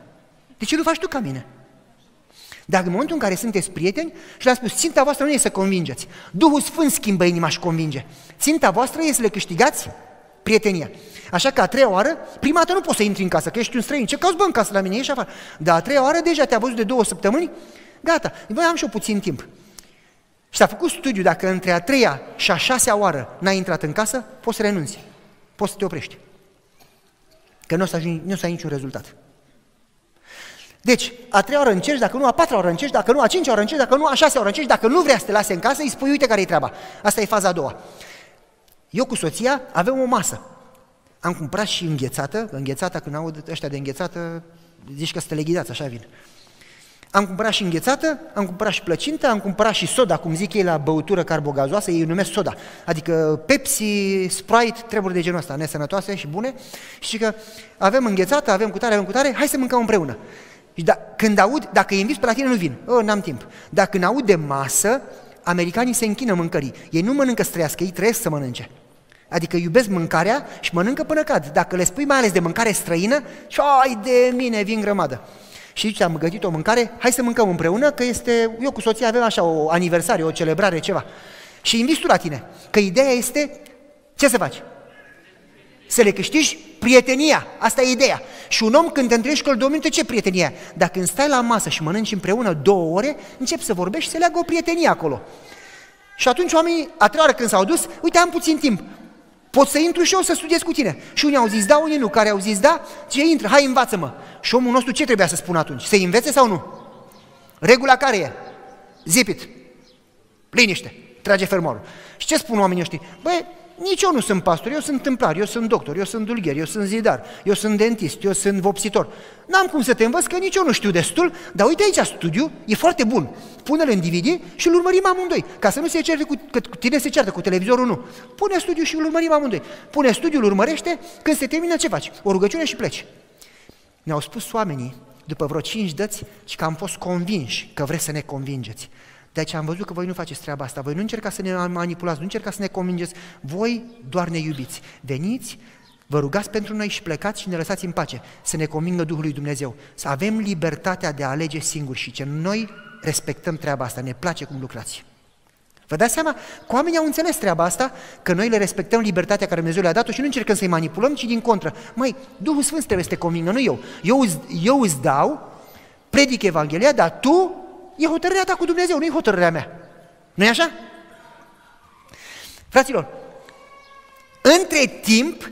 De ce nu faci tu ca mine? Dar în momentul în care sunteți prieteni și le-am spus, ținta voastră nu e să convingeți. Duhul Sfânt schimbă inima și convinge. Ținta voastră e să le câștigați prietenia. Așa că a treia oară, prima dată nu poți să intri în casă, că ești un străin. Ce cauți bă în casă la mine? Ești afară. Dar a treia oară deja te-a văzut de două săptămâni, gata. Băi, am și eu puțin timp. Și s-a făcut studiu, dacă între a treia și a șasea oară n-ai intrat în casă, poți să renunți poți să te oprești. Că nu o să, ajungi, nu o să ai niciun rezultat. Deci, a treia oră încerci, dacă nu, a patra oră încerci, dacă nu, a cincea oră încerci, dacă nu, a șasea oră încerci, dacă nu vrea să te lase în casă, îi spui, uite care e treaba. Asta e faza a doua. Eu cu soția avem o masă. Am cumpărat și înghețată, înghețată, când aud ăștia de înghețată, zici că să te așa vin. Am cumpărat și înghețată, am cumpărat și plăcintă, am cumpărat și soda, cum zic ei la băutură carbogazoasă, ei numesc soda. Adică Pepsi, Sprite, treburi de genul ăsta, nesănătoase și bune. Și că avem înghețată, avem cutare, avem cutare, hai să mâncăm împreună. Și da, când aud, dacă îi inviți pe la tine, nu vin. Oh, n-am timp. Dar când aud de masă, americanii se închină mâncării. Ei nu mănâncă să trăiască, ei trăiesc să mănânce. Adică iubesc mâncarea și mănâncă până cad. Dacă le spui mai ales de mâncare străină, și ai de mine, vin grămadă și zice, am gătit o mâncare, hai să mâncăm împreună, că este, eu cu soția avem așa o aniversare, o celebrare, ceva. Și invit tu la tine, că ideea este, ce să faci? Să le câștigi prietenia, asta e ideea. Și un om când te întrebi că domnule, ce prietenia? Dacă când stai la masă și mănânci împreună două ore, începi să vorbești și să leagă o prietenie acolo. Și atunci oamenii, a treia oară când s-au dus, uite, am puțin timp, Pot să intru și eu să studiez cu tine. Și unii au zis da, unii nu. Care au zis da, ce intră, hai învață-mă. Și șomul nostru ce trebuia să spună atunci? Să învețe sau nu? Regula care e? Zipit. Liniște. Trage fermorul. Și ce spun oamenii ăștia? Băi, Nici eu nu sunt pastor, eu sunt templar, eu sunt doctor, eu sunt dulgher, eu sunt zidar, eu sunt dentist, eu sunt vopsitor. N-am cum să te învăț că nici eu nu știu destul, dar uite aici studiu, e foarte bun. Pune-l în DVD și îl urmărim amândoi, ca să nu se certe cu, că tine se ceartă cu televizorul, nu. Pune studiu și îl urmărim amândoi. Pune studiul, îl urmărește, când se termină ce faci? O rugăciune și pleci. Ne-au spus oamenii, după vreo cinci dăți, și că am fost convinși că vreți să ne convingeți. De aceea am văzut că voi nu faceți treaba asta, voi nu încercați să ne manipulați, nu încercați să ne convingeți, voi doar ne iubiți. Veniți, vă rugați pentru noi și plecați și ne lăsați în pace, să ne convingă Duhul lui Dumnezeu, să avem libertatea de a alege singuri și ce noi respectăm treaba asta, ne place cum lucrați. Vă dați seama? Cu oamenii au înțeles treaba asta, că noi le respectăm libertatea care Dumnezeu le-a dat-o și nu încercăm să-i manipulăm, ci din contră. Măi, Duhul Sfânt trebuie să te convingă, nu eu. Eu, eu îți dau, predic Evanghelia, dar tu E hotărârea ta cu Dumnezeu, nu e hotărârea mea. nu e așa? Fraților, între timp,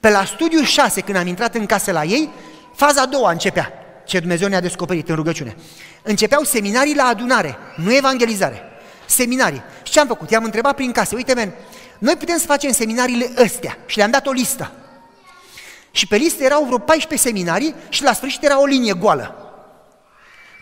pe la studiu 6, când am intrat în casă la ei, faza a doua începea, ce Dumnezeu ne-a descoperit în rugăciune. Începeau seminarii la adunare, nu evangelizare. Seminarii. Și ce am făcut? I-am întrebat prin casă, uite men, noi putem să facem seminariile astea și le-am dat o listă. Și pe listă erau vreo 14 seminarii și la sfârșit era o linie goală.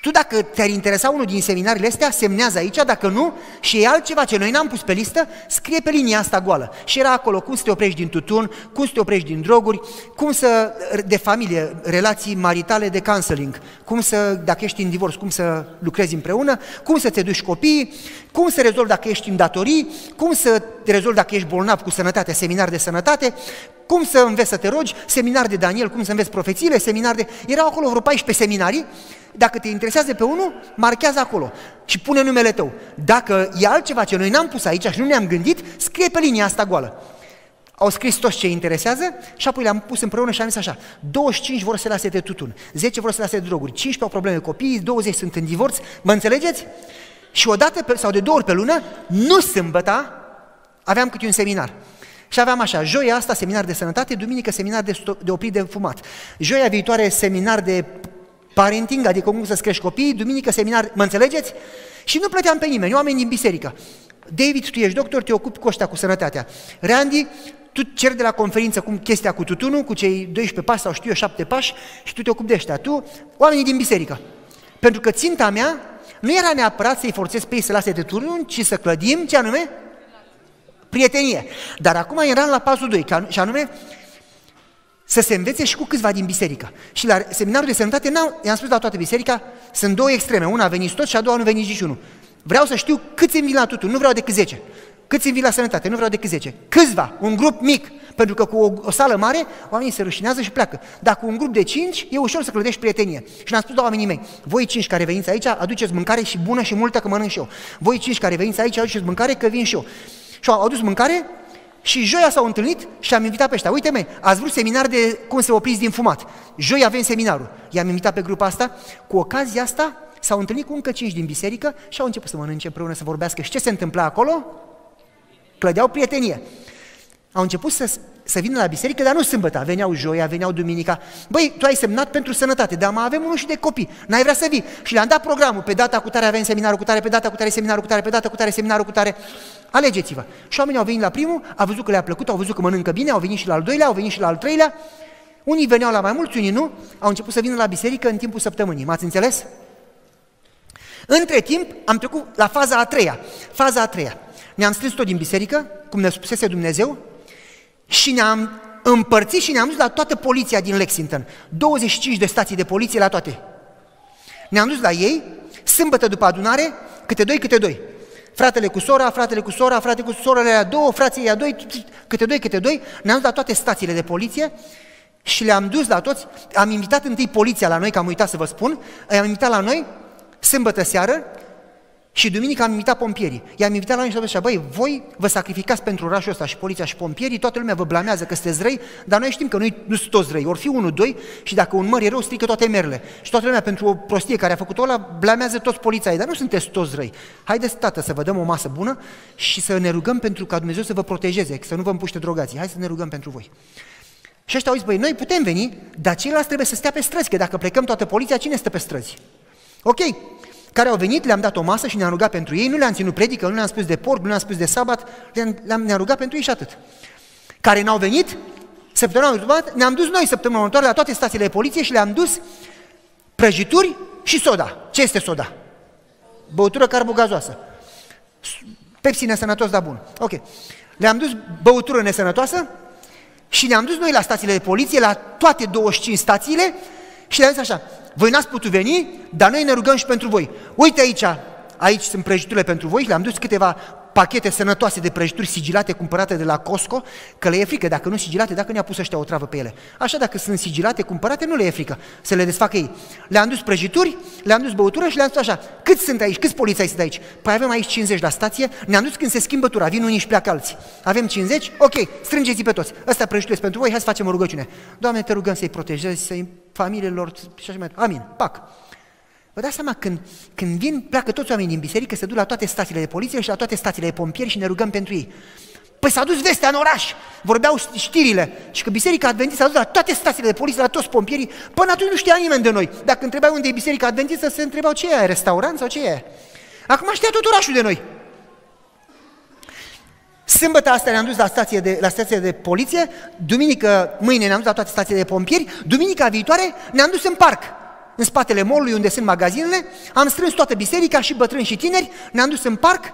Tu dacă te-ar interesa unul din seminariile astea, semnează aici, dacă nu, și e altceva ce noi n-am pus pe listă, scrie pe linia asta goală. Și era acolo cum să te oprești din tutun, cum să te oprești din droguri, cum să, de familie, relații maritale de counseling, cum să, dacă ești în divorț, cum să lucrezi împreună, cum să te duci copiii, cum să rezolvi dacă ești în datorii, cum să te rezolvi dacă ești bolnav cu sănătate, seminar de sănătate, cum să înveți să te rogi, seminar de Daniel, cum să înveți profețiile, seminar de... Erau acolo vreo 14 seminarii dacă te interesează pe unul, marchează acolo și pune numele tău. Dacă e altceva ce noi n-am pus aici și nu ne-am gândit, scrie pe linia asta goală. Au scris toți ce interesează și apoi le-am pus împreună și am zis așa, 25 vor să lase de tutun, 10 vor să lase de droguri, 15 au probleme cu copiii, 20 sunt în divorț, mă înțelegeți? Și odată pe, sau de două ori pe lună, nu sâmbăta, aveam câte un seminar. Și aveam așa, joia asta seminar de sănătate, duminică seminar de, de oprit de fumat, joia viitoare seminar de parenting, adică cum să-ți crești copiii, duminică seminar, mă înțelegeți? Și nu plăteam pe nimeni, oameni din biserică. David, tu ești doctor, te ocupi cu ăștia, cu sănătatea. Randy, tu ceri de la conferință cum chestia cu tutunul, cu cei 12 pași sau știu eu 7 pași și tu te ocupi de ăștia. Tu, oamenii din biserică. Pentru că ținta mea nu era neapărat să-i forțez pe ei să lase de tutun, ci să clădim, ce anume? Prietenie. Dar acum eram la pasul 2, și anume să se învețe și cu câțiva din biserică. Și la seminarul de sănătate, i-am spus la toată biserica, sunt două extreme, una a venit tot și a doua nu veniți niciunul. Vreau să știu câți îmi vin la tutun, nu vreau decât 10. Câți îmi vin la sănătate, nu vreau decât 10. Câțiva, un grup mic, pentru că cu o, o sală mare, oamenii se rușinează și pleacă. Dar cu un grup de 5, e ușor să clădești prietenie. Și ne-am spus la oamenii mei, voi 5 care veniți aici, aduceți mâncare și bună și multă că mănânc și eu. Voi 5 care veniți aici, aduceți mâncare că vin și eu. Și au adus mâncare și joia s-au întâlnit și am invitat pe ăștia. Uite, mei, ați vrut seminar de cum să opriți din fumat. Joi avem seminarul. I-am invitat pe grupa asta. Cu ocazia asta s-au întâlnit cu încă cinci din biserică și au început să mănânce împreună, să vorbească. Și ce se întâmpla acolo? Clădeau prietenie. Au început să, să vină la biserică, dar nu sâmbătă, veneau joia, veneau duminica. Băi, tu ai semnat pentru sănătate, dar mai avem unul și de copii, n-ai vrea să vii. Și le-am dat programul, pe data cu tare avem seminarul cu tare, pe data cu tare seminarul cu tare, pe data cu tare seminarul cu tare. Alegeți-vă. Și oamenii au venit la primul, au văzut că le-a plăcut, au văzut că mănâncă bine, au venit și la al doilea, au venit și la al treilea. Unii veneau la mai mulți, unii nu, au început să vină la biserică în timpul săptămânii. M-ați înțeles? Între timp am trecut la faza a treia. Faza a treia. Ne-am strâns tot din biserică, cum ne spusese Dumnezeu, și ne-am împărțit și ne-am dus la toată poliția din Lexington. 25 de stații de poliție la toate. Ne-am dus la ei, sâmbătă după adunare, câte doi, câte doi. Fratele cu sora, fratele cu sora, fratele cu sorele a două, frații a doi, câte doi, câte doi. Ne-am dus la toate stațiile de poliție și le-am dus la toți. Am invitat întâi poliția la noi, că am uitat să vă spun. I-am invitat la noi, sâmbătă seară, și duminica am invitat pompierii. I-am invitat la noi și am băi, voi vă sacrificați pentru orașul ăsta și poliția și pompierii, toată lumea vă blamează că sunteți răi, dar noi știm că noi nu sunt toți răi, ori fi unul, doi și dacă un măr e rău, strică toate merele. Și toată lumea pentru o prostie care a făcut-o ăla, blamează toți poliția dar nu sunteți toți răi. Haideți, tată, să vă dăm o masă bună și să ne rugăm pentru ca Dumnezeu să vă protejeze, să nu vă împuște drogații. Hai să ne rugăm pentru voi. Și ăștia au zis, băi, noi putem veni, dar ceilalți trebuie să stea pe străzi, că dacă plecăm toată poliția, cine stă pe străzi? Ok, care au venit, le-am dat o masă și ne-am rugat pentru ei, nu le-am ținut predică, nu le-am spus de porc, nu le-am spus de sabat, le-am, ne-am rugat pentru ei și atât. Care n-au venit, săptămâna următoare, ne-am dus noi săptămâna următoare la toate stațiile de poliție și le-am dus prăjituri și soda. Ce este soda? Băutură carbogazoasă. Pepsi nesănătos, dar bun. Ok. Le-am dus băutură nesănătoasă și ne-am dus noi la stațiile de poliție, la toate 25 stațiile și le-am zis așa, voi n-ați putut veni, dar noi ne rugăm și pentru voi. Uite aici, aici sunt prăjiturile pentru voi, le-am dus câteva pachete sănătoase de prăjituri sigilate cumpărate de la Costco, că le e frică, dacă nu sigilate, dacă ne-a pus ăștia o travă pe ele. Așa, dacă sunt sigilate, cumpărate, nu le e frică să le desfacă ei. Le-am dus prăjituri, le-am dus băutură și le-am dus așa. Cât sunt aici? Câți polițai sunt aici? Păi avem aici 50 la stație, ne-am dus când se schimbă tura, vin unii și pleacă alții. Avem 50? Ok, strângeți pe toți. Ăsta prăjituri pentru voi, hai să facem o rugăciune. Doamne, te rugăm să-i protejezi, să-i familiilor și așa mai Amin. Pac. Vă dați seama, când, când vin, pleacă toți oamenii din biserică, se duc la toate stațiile de poliție și la toate stațiile de pompieri și ne rugăm pentru ei. Păi s-a dus vestea în oraș, vorbeau știrile și că Biserica Adventistă s-a dus la toate stațiile de poliție, la toți pompierii, până atunci nu știa nimeni de noi. Dacă întrebai unde e Biserica Adventistă, se întrebau ce e, restaurant sau ce e. Acum știa tot orașul de noi. Sâmbătă asta ne-am dus la stație de, la stație de poliție, duminică, mâine ne-am dus la toate stațiile de pompieri, duminica viitoare ne-am dus în parc în spatele molului unde sunt magazinele, am strâns toată biserica și bătrâni și tineri, ne-am dus în parc,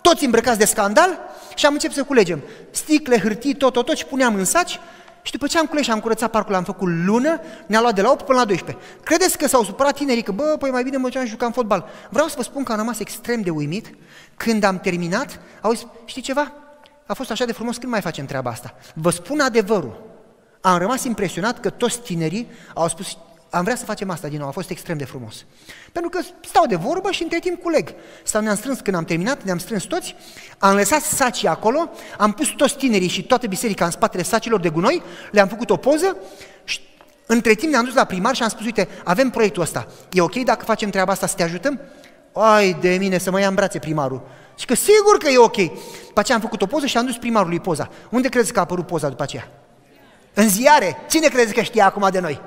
toți îmbrăcați de scandal și am început să culegem sticle, hârtii, tot, tot, tot și puneam în saci și după ce am cules și am curățat parcul, am făcut lună, ne-a luat de la 8 până la 12. Credeți că s-au supărat tinerii că, bă, păi mai bine mă duceam și jucam fotbal. Vreau să vă spun că am rămas extrem de uimit când am terminat, au zis, știi ceva? A fost așa de frumos, când mai facem treaba asta? Vă spun adevărul. Am rămas impresionat că toți tinerii au spus, am vrea să facem asta din nou, a fost extrem de frumos. Pentru că stau de vorbă și între timp culeg. Sau ne-am strâns, când am terminat, ne-am strâns toți, am lăsat sacii acolo, am pus toți tinerii și toată biserica în spatele sacilor de gunoi, le-am făcut o poză și între timp ne-am dus la primar și am spus, uite, avem proiectul ăsta, e ok dacă facem treaba asta să te ajutăm? Ai de mine să mă ia în brațe primarul. Și că sigur că e ok. După aceea am făcut o poză și am dus primarului poza. Unde crezi că a apărut poza după aceea? În ziare. Cine crezi că știa acum de noi?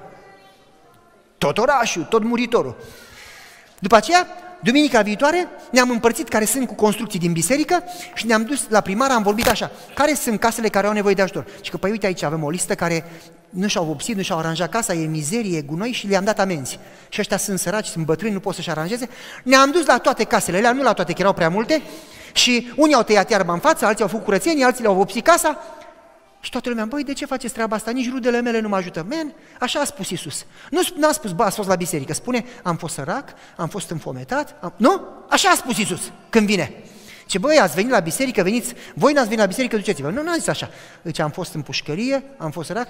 Tot orașul, tot muritorul. După aceea, duminica viitoare, ne-am împărțit care sunt cu construcții din biserică și ne-am dus la primar, am vorbit așa, care sunt casele care au nevoie de ajutor. Și că, păi uite aici avem o listă care nu și-au vopsit, nu și-au aranjat casa, e mizerie, e gunoi și le-am dat amenzi. Și ăștia sunt săraci, sunt bătrâni, nu pot să-și aranjeze. Ne-am dus la toate casele alea, nu la toate, că erau prea multe, și unii au tăiat iarba în față, alții au făcut curățenie, alții le-au vopsit casa și toată lumea, băi, de ce faceți treaba asta? Nici rudele mele nu mă ajută. Men, așa a spus Isus. Nu a spus, bă, ați fost la biserică. Spune, am fost sărac, am fost înfometat. Am... Nu? Așa a spus Isus când vine. Ce băi, ați venit la biserică, veniți, voi n-ați venit la biserică, duceți-vă. Nu, nu a zis așa. Deci am fost în pușcărie, am fost sărac.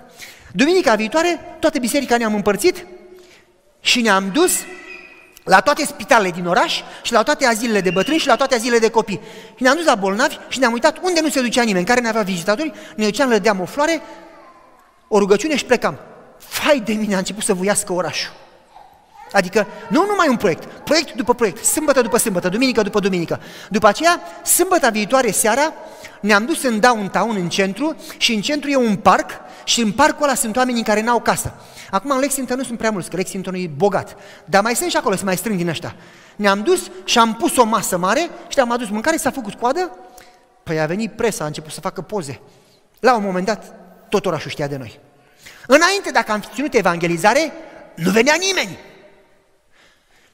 Duminica viitoare, toată biserica ne-am împărțit și ne-am dus la toate spitalele din oraș și la toate azilele de bătrâni și la toate azilele de copii. Și ne-am dus la bolnavi și ne-am uitat unde nu se ducea nimeni, care nu avea vizitatori, ne duceam, le deam o floare, o rugăciune și plecam. Fai de mine, a început să vuiască orașul. Adică nu numai un proiect, proiect după proiect, sâmbătă după sâmbătă, duminică după duminică. După aceea, sâmbătă viitoare seara, ne-am dus în downtown, în centru, și în centru e un parc și în parcul ăla sunt oamenii care n-au casă. Acum în Lexington nu sunt prea mulți, că Lexington e bogat, dar mai sunt și acolo, se mai strâng din ăștia. Ne-am dus și am pus o masă mare și am adus mâncare, s-a făcut coadă, păi a venit presa, a început să facă poze. La un moment dat, tot orașul știa de noi. Înainte, dacă am ținut evangelizare, nu venea nimeni.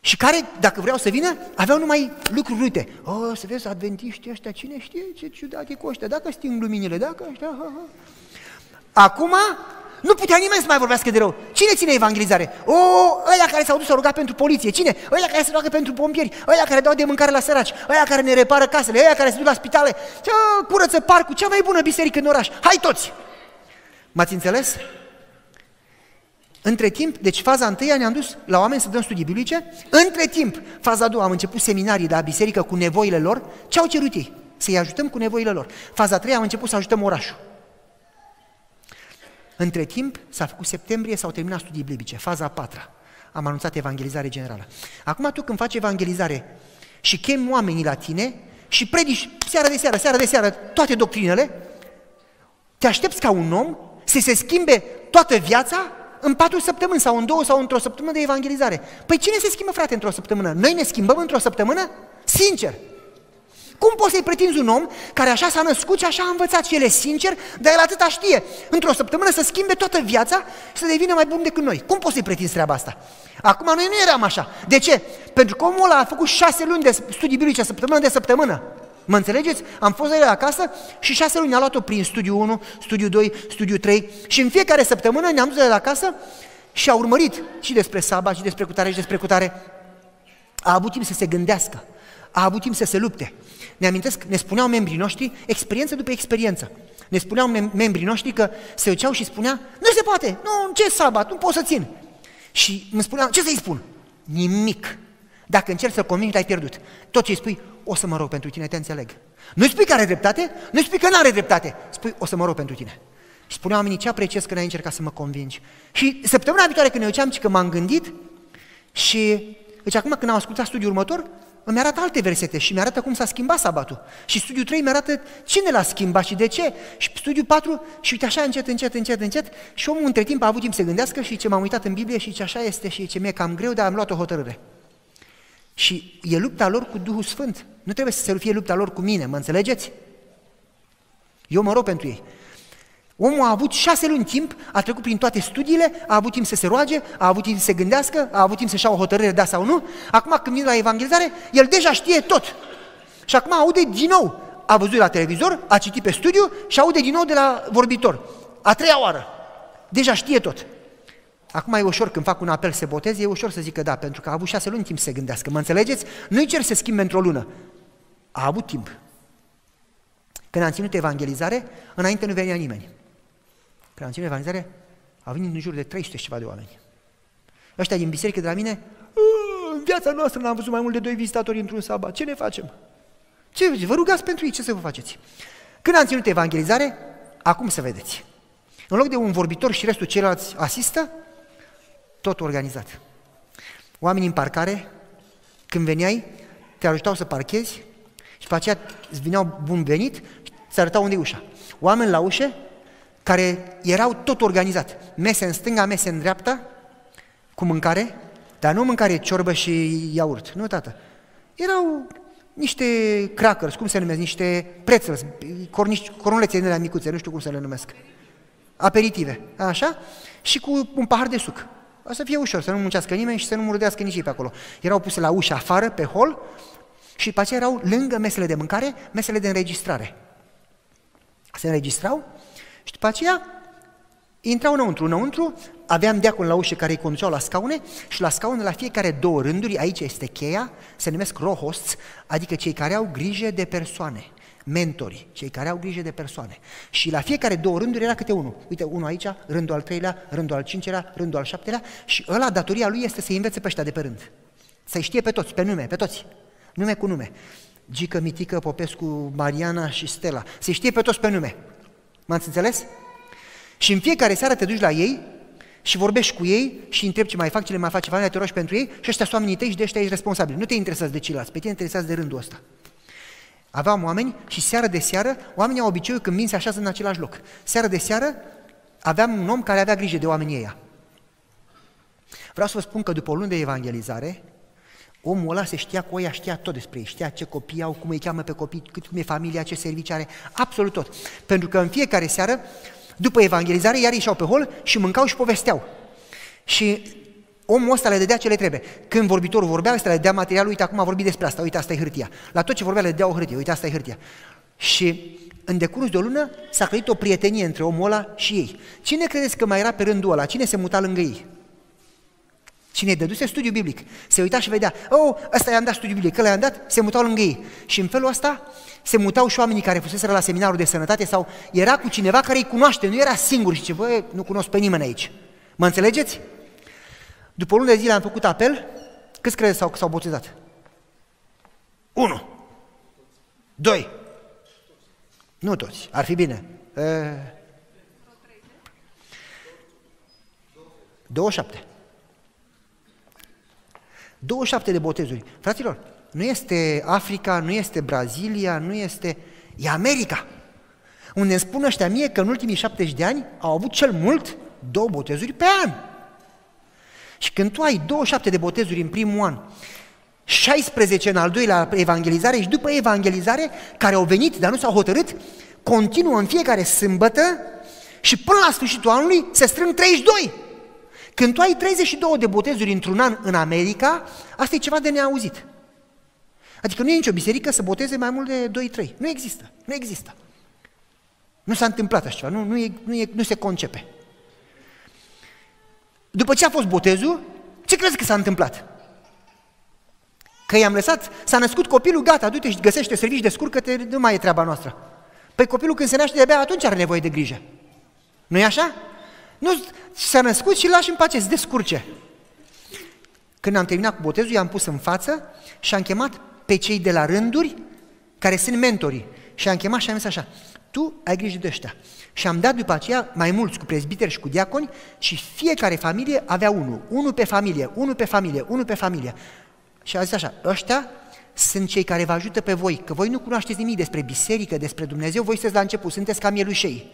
Și care, dacă vreau să vină, aveau numai lucruri, uite, oh, să vezi, adventiștii ăștia, cine știe ce ciudat e cu ăștia, dacă sting luminile, dacă ăștia, ha, ha. Acum, nu putea nimeni să mai vorbească de rău. Cine ține evangelizare? O, ăia care s-au dus să ruga pentru poliție. Cine? Ăia care se roagă pentru pompieri. Ăia care dau de mâncare la săraci. Ăia care ne repară casele. Ăia care se duc la spitale. Cea, curăță parcul. Cea mai bună biserică în oraș. Hai toți! M-ați înțeles? Între timp, deci faza întâia ne-am dus la oameni să dăm studii biblice, între timp, faza a doua am început seminarii de la biserică cu nevoile lor, ce au cerut ei? Să-i ajutăm cu nevoile lor. Faza a treia am început să ajutăm orașul. Între timp, s-a făcut septembrie, s-au terminat studii biblice, faza a patra. Am anunțat evangelizare generală. Acum tu când faci evangelizare și chemi oamenii la tine și predici seara de seară, seara de seară, toate doctrinele, te aștepți ca un om să se schimbe toată viața în patru săptămâni sau în două sau într-o săptămână de evangelizare. Păi cine se schimbă, frate, într-o săptămână? Noi ne schimbăm într-o săptămână? Sincer. Cum poți să-i pretinzi un om care așa s-a născut și așa a învățat și el e sincer, dar el atâta știe, într-o săptămână să schimbe toată viața și să devină mai bun decât noi? Cum poți să-i pretinzi treaba asta? Acum noi nu eram așa. De ce? Pentru că omul ăla a făcut șase luni de studii biblice, săptămână de săptămână. Mă înțelegeți? Am fost la el acasă și șase luni a luat-o prin studiu 1, studiu 2, studiu 3 și în fiecare săptămână ne-am dus de la acasă și a urmărit și despre sabat, și despre cutare, și despre cutare. A avut timp să se gândească, a avut timp să se lupte. Ne amintesc, ne spuneau membrii noștri, experiență după experiență. Ne spuneau mem- membrii noștri că se duceau și spunea, nu se poate, nu, ce sabat, nu pot să țin. Și îmi spuneam, ce să-i spun? Nimic. Dacă încerci să convingi, l-ai pierdut. Tot ce îi spui, o să mă rog pentru tine, te înțeleg. Nu spui că are dreptate, nu spui că nu are dreptate, spui, o să mă rog pentru tine. Și spuneau oamenii, ce apreciez că n-ai încercat să mă convingi. Și săptămâna viitoare când ne duceam, că m-am gândit și deci acum când am ascultat studiul următor, îmi arată alte versete și mi-arată cum s-a schimbat sabatul. Și studiul 3 mi-arată cine l-a schimbat și de ce. Și studiul 4 și uite așa încet, încet, încet, încet și omul între timp a avut timp să gândească și ce m-am uitat în Biblie și ce așa este și ce mi-e cam greu, dar am luat o hotărâre. Și e lupta lor cu Duhul Sfânt. Nu trebuie să se fie lupta lor cu mine, mă înțelegeți? Eu mă rog pentru ei. Omul a avut șase luni timp, a trecut prin toate studiile, a avut timp să se roage, a avut timp să se gândească, a avut timp să-și ia o hotărâre, da sau nu. Acum când vine la evangelizare, el deja știe tot. Și acum aude din nou. A văzut la televizor, a citit pe studiu și aude din nou de la vorbitor. A treia oară. Deja știe tot. Acum e ușor, când fac un apel să se boteze, e ușor să zică da, pentru că a avut șase luni timp să se gândească. Mă înțelegeți? Nu-i cer să schimbe într-o lună. A avut timp. Când am ținut evangelizare, înainte nu venea nimeni. Când am ținut evangelizare, a venit în jur de 300 ceva de oameni. Ăștia din biserică de la mine, în viața noastră n-am văzut mai mult de doi vizitatori într-un sabat. Ce ne facem? Ce, vă rugați pentru ei, ce să vă faceți? Când am ținut evangelizare, acum să vedeți. În loc de un vorbitor și restul ceilalți asistă, tot organizat. Oamenii în parcare, când veneai, te ajutau să parchezi și după aceea îți vineau bun venit și ți arătau unde e ușa. Oameni la ușă care erau tot organizat. Mese în stânga, mese în dreapta, cu mâncare, dar nu mâncare ciorbă și iaurt. Nu, tată. Erau niște crackers, cum se numesc, niște pretzels, cornulețe de la micuțe, nu știu cum să le numesc. Aperitive, așa? Și cu un pahar de suc. O să fie ușor, să nu muncească nimeni și să nu murdească nici ei pe acolo. Erau puse la ușă afară, pe hol, și după aceea erau lângă mesele de mâncare, mesele de înregistrare. Se înregistrau și după aceea intrau înăuntru. Înăuntru aveam deacon la ușă care îi conduceau la scaune și la scaune la fiecare două rânduri, aici este cheia, se numesc rohosts, adică cei care au grijă de persoane mentori, cei care au grijă de persoane. Și la fiecare două rânduri era câte unul. Uite, unul aici, rândul al treilea, rândul al cincelea, rândul al șaptelea și ăla, datoria lui este să învețe pe ăștia de pe rând. Să-i știe pe toți, pe nume, pe toți. Nume cu nume. Gică, Mitică, Popescu, Mariana și Stella. Să știe pe toți pe nume. M-ați înțeles? Și în fiecare seară te duci la ei și vorbești cu ei și întrebi ce mai fac, ce le mai face familia, te rogi pentru ei și ăștia sunt oamenii tăi și de ăștia ești responsabil. Nu te interesează de ceilalți, pe tine interesează de rândul ăsta. Aveam oameni și seară de seară, oamenii au obiceiul când vin se așează în același loc. Seară de seară aveam un om care avea grijă de oamenii ăia. Vreau să vă spun că după o lună de evangelizare, omul ăla se știa cu ăia, știa tot despre ei, știa ce copii au, cum îi cheamă pe copii, cât cum e familia, ce servicii are, absolut tot. Pentru că în fiecare seară, după evangelizare, iar ieșeau pe hol și mâncau și povesteau. Și Omul ăsta le dădea ce le trebuie. Când vorbitorul vorbea, ăsta le dădea materialul, uite, acum a vorbit despre asta, uite, asta e hârtia. La tot ce vorbea le dădea o hârtie, uite, asta e hârtia. Și în decurs de o lună s-a clădit o prietenie între omul ăla și ei. Cine credeți că mai era pe rândul ăla? Cine se muta lângă ei? Cine îi dăduse studiu biblic, se uita și vedea, oh, ăsta i-am dat studiu biblic, că l-am dat, se mutau lângă ei. Și în felul ăsta se mutau și oamenii care fuseseră la seminarul de sănătate sau era cu cineva care îi cunoaște, nu era singur și ce, bă, nu cunosc pe nimeni aici. Mă înțelegeți? După o lună de zile am făcut apel, câți credeți s-au, s-au botezat? Unu. Doi. Nu toți, ar fi bine. E... 27. 27 de botezuri. Fraților, nu este Africa, nu este Brazilia, nu este... E America. Unde îmi spun ăștia mie că în ultimii 70 de ani au avut cel mult două botezuri pe an. Și când tu ai 27 de botezuri în primul an, 16 în al doilea evangelizare și după evangelizare, care au venit, dar nu s-au hotărât, continuă în fiecare sâmbătă și până la sfârșitul anului se strâng 32. Când tu ai 32 de botezuri într-un an în America, asta e ceva de neauzit. Adică nu e nicio biserică să boteze mai mult de 2-3. Nu există. Nu există. Nu s-a întâmplat așa ceva. Nu, nu, e, nu, e, nu se concepe. După ce a fost botezul, ce crezi că s-a întâmplat? Că i-am lăsat, s-a născut copilul, gata, du-te și găsește servici, descurcă-te, nu mai e treaba noastră. Păi copilul când se naște de-abia atunci are nevoie de grijă. nu e așa? Nu, s-a născut și lași în pace, să descurce. Când am terminat cu botezul, i-am pus în față și am chemat pe cei de la rânduri, care sunt mentorii. Și am chemat și am zis așa, tu ai grijă de ăștia. Și am dat după aceea mai mulți cu prezbiteri și cu diaconi și fiecare familie avea unul. Unul pe familie, unul pe familie, unul pe familie. Și a zis așa, ăștia sunt cei care vă ajută pe voi, că voi nu cunoașteți nimic despre biserică, despre Dumnezeu, voi sunteți la început, sunteți ca mielușei.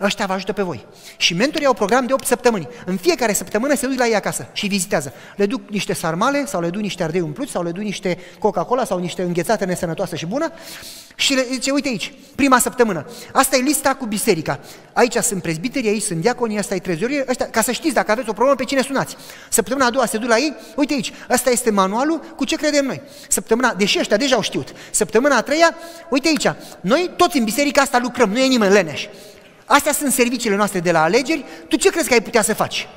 Ăștia vă ajută pe voi. Și mentorii au program de 8 săptămâni. În fiecare săptămână se duc la ei acasă și vizitează. Le duc niște sarmale sau le duc niște ardei umpluți sau le duc niște Coca-Cola sau niște înghețată nesănătoasă și bună și le zice, uite aici, prima săptămână. Asta e lista cu biserica. Aici sunt prezbiterii, aici sunt diaconii, asta e trezorie, ăștia, ca să știți dacă aveți o problemă pe cine sunați. Săptămâna a doua se duc la ei, uite aici, asta este manualul cu ce credem noi. Săptămâna, deși ăștia deja au știut. Săptămâna a treia, uite aici, noi toți în biserica asta lucrăm, nu e nimeni leneș. Astea sunt serviciile noastre de la alegeri, tu ce crezi că ai putea să faci?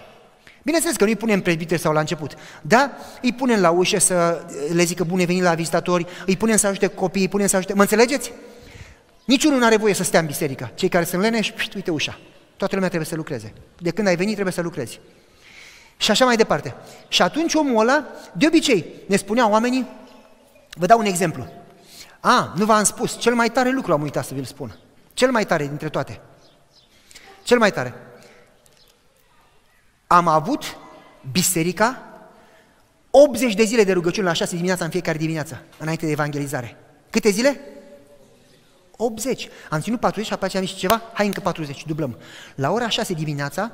Bineînțeles că nu îi punem prezbiteri sau la început, da? Îi punem la ușă să le zică bune venit la vizitatori, îi punem să ajute copiii, îi punem să ajute... Mă înțelegeți? Niciunul nu are voie să stea în biserică. Cei care sunt leneși, pșt, uite ușa. Toată lumea trebuie să lucreze. De când ai venit trebuie să lucrezi. Și așa mai departe. Și atunci omul ăla, de obicei, ne spuneau oamenii, vă dau un exemplu. A, nu v-am spus, cel mai tare lucru am uitat să vi-l spun. Cel mai tare dintre toate. Cel mai tare. Am avut biserica 80 de zile de rugăciune la 6 dimineața în fiecare dimineață, înainte de evangelizare. Câte zile? 80. Am ținut 40 și apoi am zis ceva, hai încă 40, dublăm. La ora 6 dimineața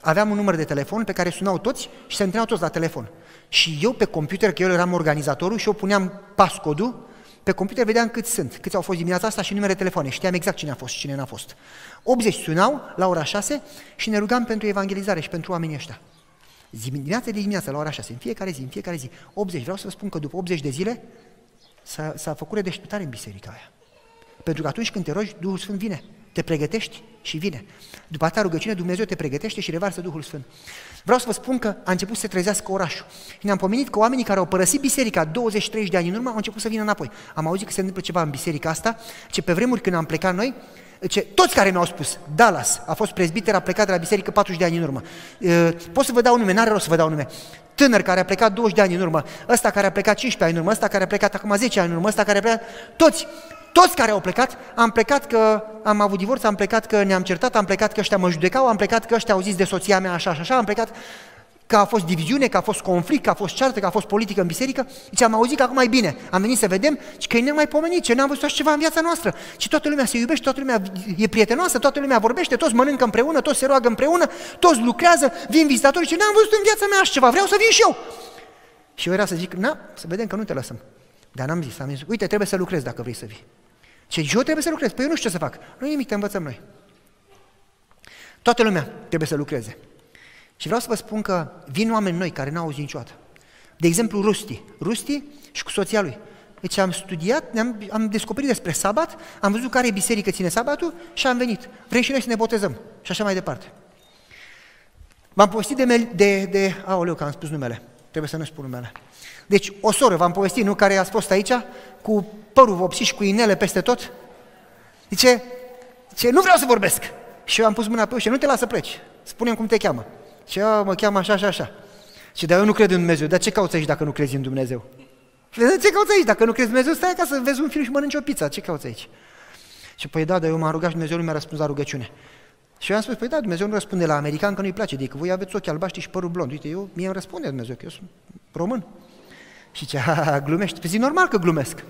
aveam un număr de telefon pe care sunau toți și se întâlneau toți la telefon. Și eu pe computer, că eu eram organizatorul și eu puneam pascodul pe computer vedeam câți sunt, câți au fost dimineața asta și numere de telefoane. Știam exact cine a fost și cine n-a fost. 80 sunau la ora 6 și ne rugam pentru evangelizare și pentru oamenii ăștia. Zi, dimineața de dimineața la ora 6, în fiecare zi, în fiecare zi. 80, vreau să vă spun că după 80 de zile s-a, s-a făcut redeșteptare în biserica aia. Pentru că atunci când te rogi, Duhul Sfânt vine. Te pregătești și vine. După atâta rugăciune, Dumnezeu te pregătește și revarsă Duhul Sfânt. Vreau să vă spun că a început să se trezească orașul. Și ne-am pomenit că oamenii care au părăsit biserica 23 de ani în urmă au început să vină înapoi. Am auzit că se întâmplă ceva în biserica asta, ce pe vremuri când am plecat noi, ce, toți care ne-au spus, Dallas a fost prezbiter, a plecat de la biserică 40 de ani în urmă. Pot să vă dau nume, n-are rost să vă dau nume. Tânăr care a plecat 20 de ani în urmă, ăsta care a plecat 15 ani în urmă, ăsta care a plecat acum 10 ani în urmă, ăsta care a plecat... Toți toți care au plecat, am plecat că am avut divorț, am plecat că ne-am certat, am plecat că ăștia mă judecau, am plecat că ăștia au zis de soția mea așa și așa, am plecat că a fost diviziune, că a fost conflict, că a fost ceartă, că a fost politică în biserică. Deci am auzit că acum e bine. Am venit să vedem și că e nemai pomenit, ce n-am văzut așa ceva în viața noastră. Și toată lumea se iubește, toată lumea e prietenoasă, toată lumea vorbește, toți mănâncă împreună, toți se roagă împreună, toți lucrează, vin vizitatori și n-am văzut în viața mea așa ceva, vreau să vin și eu. Și eu era să zic, na, să vedem că nu te lăsăm. Dar n-am zis, am zis, uite, trebuie să lucrezi dacă vrei să vii. Ce eu trebuie să lucrez? Păi eu nu știu ce să fac. Nu nimic, te învățăm noi. Toată lumea trebuie să lucreze. Și vreau să vă spun că vin oameni noi care n-au auzit niciodată. De exemplu, Rusti. Rusti și cu soția lui. Deci am studiat, am, am descoperit despre sabat, am văzut care biserică ține sabatul și am venit. Vrei și noi să ne botezăm. Și așa mai departe. V-am povestit de, de, de... Aoleu, că am spus numele. Trebuie să nu spun numele. Deci, o soră, v-am povestit, nu, care a fost aici, cu părul vopsit și cu inele peste tot? Zice, zice, nu vreau să vorbesc. Și eu am pus mâna pe ușă, nu te las să pleci. spune cum te cheamă. Și eu mă cheamă așa și așa. Și dar eu nu cred în Dumnezeu. Dar ce cauți aici dacă nu crezi în Dumnezeu? De ce cauți aici? Dacă nu crezi în Dumnezeu, stai ca să vezi un film și mănânci o pizza. Ce cauți aici? Și păi da, dar eu m-am rugat și Dumnezeu nu mi-a răspuns la rugăciune. Și eu am spus, păi da, Dumnezeu nu răspunde la american că nu-i place, de că voi aveți ochi albaștri și părul blond. Uite, eu, mie îmi răspunde Dumnezeu, că eu sunt român. Și ce, ha, glumești? Păi zi normal că glumesc.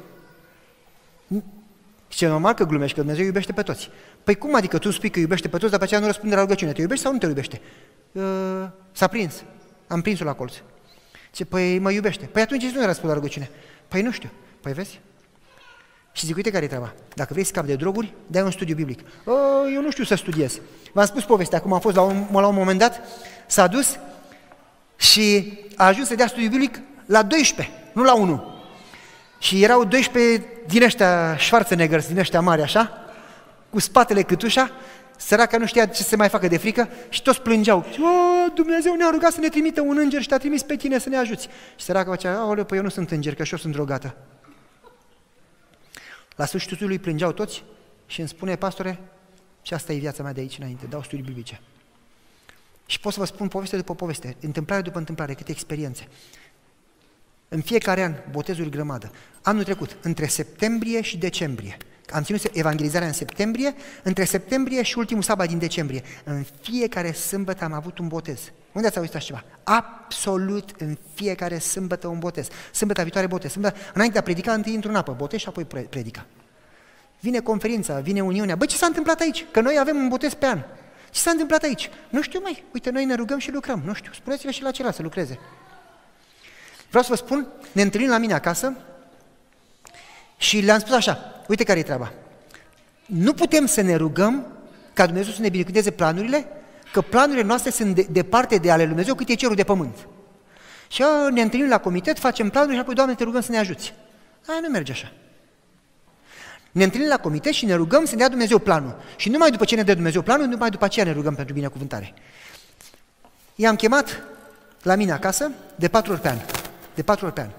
Și ce normal că glumești, că Dumnezeu iubește pe toți. Păi cum adică tu spui că iubește pe toți, dar pe aceea nu răspunde la rugăciune? Te iubești sau nu te iubește? Uh, S-a prins. Am prins-o la colț. Ce, păi mă iubește. Păi atunci nu era răspuns la rugăciune. Păi nu știu. Păi vezi? Și zic, uite care e treaba. Dacă vrei să scapi de droguri, dai un studiu biblic. O, eu nu știu să studiez. V-am spus povestea, acum am fost la un, la un moment dat, s-a dus și a ajuns să dea studiu biblic la 12, nu la 1. Și erau 12 din ăștia Schwarzenegger, din ăștia mari așa, cu spatele cât ușa, săraca nu știa ce să mai facă de frică și toți plângeau. O, Dumnezeu ne-a rugat să ne trimită un înger și te-a trimis pe tine să ne ajuți. Și săraca facea, aoleu, păi eu nu sunt înger, că și eu sunt drogată. La sfârșitul studiului plângeau toți și îmi spune, pastore, și asta e viața mea de aici înainte, dau studii biblice. Și pot să vă spun poveste după poveste, întâmplare după întâmplare, câte experiențe. În fiecare an, botezuri grămadă. Anul trecut, între septembrie și decembrie, am ținut evangelizarea în septembrie, între septembrie și ultimul sabat din decembrie. În fiecare sâmbătă am avut un botez. Unde ați auzit așa ceva? Absolut în fiecare sâmbătă un botez. Sâmbătă viitoare botez. Sâmbătă, înainte de a predica, întâi într-un apă, botez și apoi predica. Vine conferința, vine Uniunea. Băi, ce s-a întâmplat aici? Că noi avem un botez pe an. Ce s-a întâmplat aici? Nu știu mai. Uite, noi ne rugăm și lucrăm. Nu știu. Spuneți-le și la celălalt să lucreze. Vreau să vă spun, ne întâlnim la mine acasă și le-am spus așa, uite care e treaba. Nu putem să ne rugăm ca Dumnezeu să ne binecuvânteze planurile, că planurile noastre sunt de, departe de ale Lui Dumnezeu cât e cerul de pământ. Și ne întâlnim la comitet, facem planuri și apoi, Doamne, te rugăm să ne ajuți. Aia nu merge așa. Ne întâlnim la comitet și ne rugăm să ne dea Dumnezeu planul. Și numai după ce ne dă Dumnezeu planul, numai după aceea ne rugăm pentru binecuvântare. I-am chemat la mine acasă de patru ori pe an. De patru ori pe an.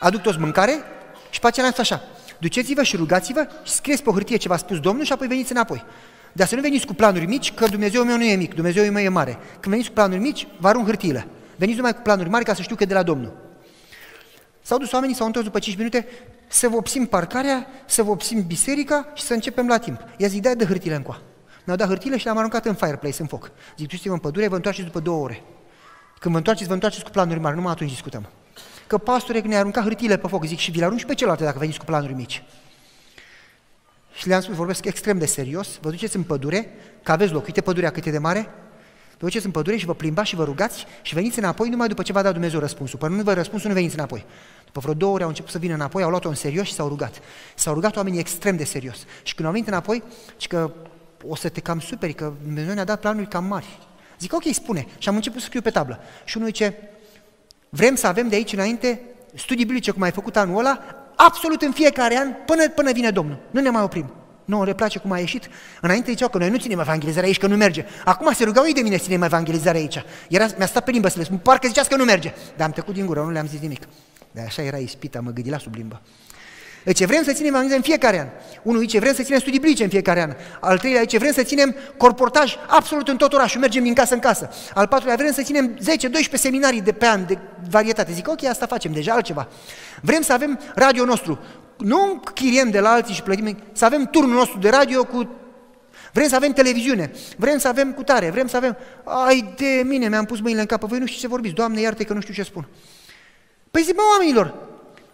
Aduc toți mâncare și pe aceea așa. Duceți-vă și rugați-vă și scrieți pe o hârtie ce v-a spus Domnul și apoi veniți înapoi. Dar să nu veniți cu planuri mici, că Dumnezeu meu nu e mic, Dumnezeu meu e mare. Când veniți cu planuri mici, vă arunc hârtiile. Veniți numai cu planuri mari ca să știu că e de la Domnul. S-au dus oamenii, s-au întors după 5 minute, să vopsim parcarea, să vopsim biserica și să începem la timp. I-a zis, dai de hârtile încoa. Mi-au dat hârtile și le-am aruncat în fireplace, în foc. Zic, duceți-vă în pădure, vă întoarceți după două ore. Când vă întoarceți, vă întoarceți cu planuri mari, numai atunci discutăm. Că pastore, ne-a aruncat hârtiile pe foc, zic, și vi le arunc și pe celelalte dacă veniți cu planuri mici. Și le-am spus, vorbesc extrem de serios, vă duceți în pădure, că aveți loc, uite pădurea cât e de mare, vă duceți în pădure și vă plimbați și vă rugați și veniți înapoi numai după ce v-a dat Dumnezeu răspunsul. Până nu vă răspunsul, nu veniți înapoi. După vreo două ore au început să vină înapoi, au luat-o în serios și s-au rugat. S-au rugat oamenii extrem de serios. Și când au venit înapoi, și că o să te cam superi, că Dumnezeu ne-a dat planuri cam mari. Zic, ok, spune. Și am început să scriu pe tablă. Și unul zice, vrem să avem de aici înainte studii biblice, cum ai făcut anul ăla, absolut în fiecare an, până, până vine Domnul. Nu ne mai oprim. Nu, le place cum a ieșit. Înainte ziceau că noi nu ținem evangelizarea aici, că nu merge. Acum se rugau ei de mine să ținem evangelizarea aici. Era, mi-a stat pe limbă să le spun, parcă ziceați că nu merge. Dar am trecut din gură, nu le-am zis nimic. Dar așa era ispita, mă gâdi la sub limbă. Deci vrem să ținem evanghelia în fiecare an. Unul zice, vrem să ținem studii biblice în fiecare an. Al treilea zice, vrem să ținem corportaj absolut în tot orașul, mergem din casă în casă. Al patrulea, vrem să ținem 10-12 seminarii de pe an de varietate. Zic, ok, asta facem, deja altceva. Vrem să avem radio nostru. Nu chiriem de la alții și plătim, să avem turnul nostru de radio cu Vrem să avem televiziune, vrem să avem cutare, vrem să avem... Ai de mine, mi-am pus mâinile în cap, voi nu știu ce vorbiți, Doamne, iartă că nu știu ce spun. Păi zic, mă, oamenilor,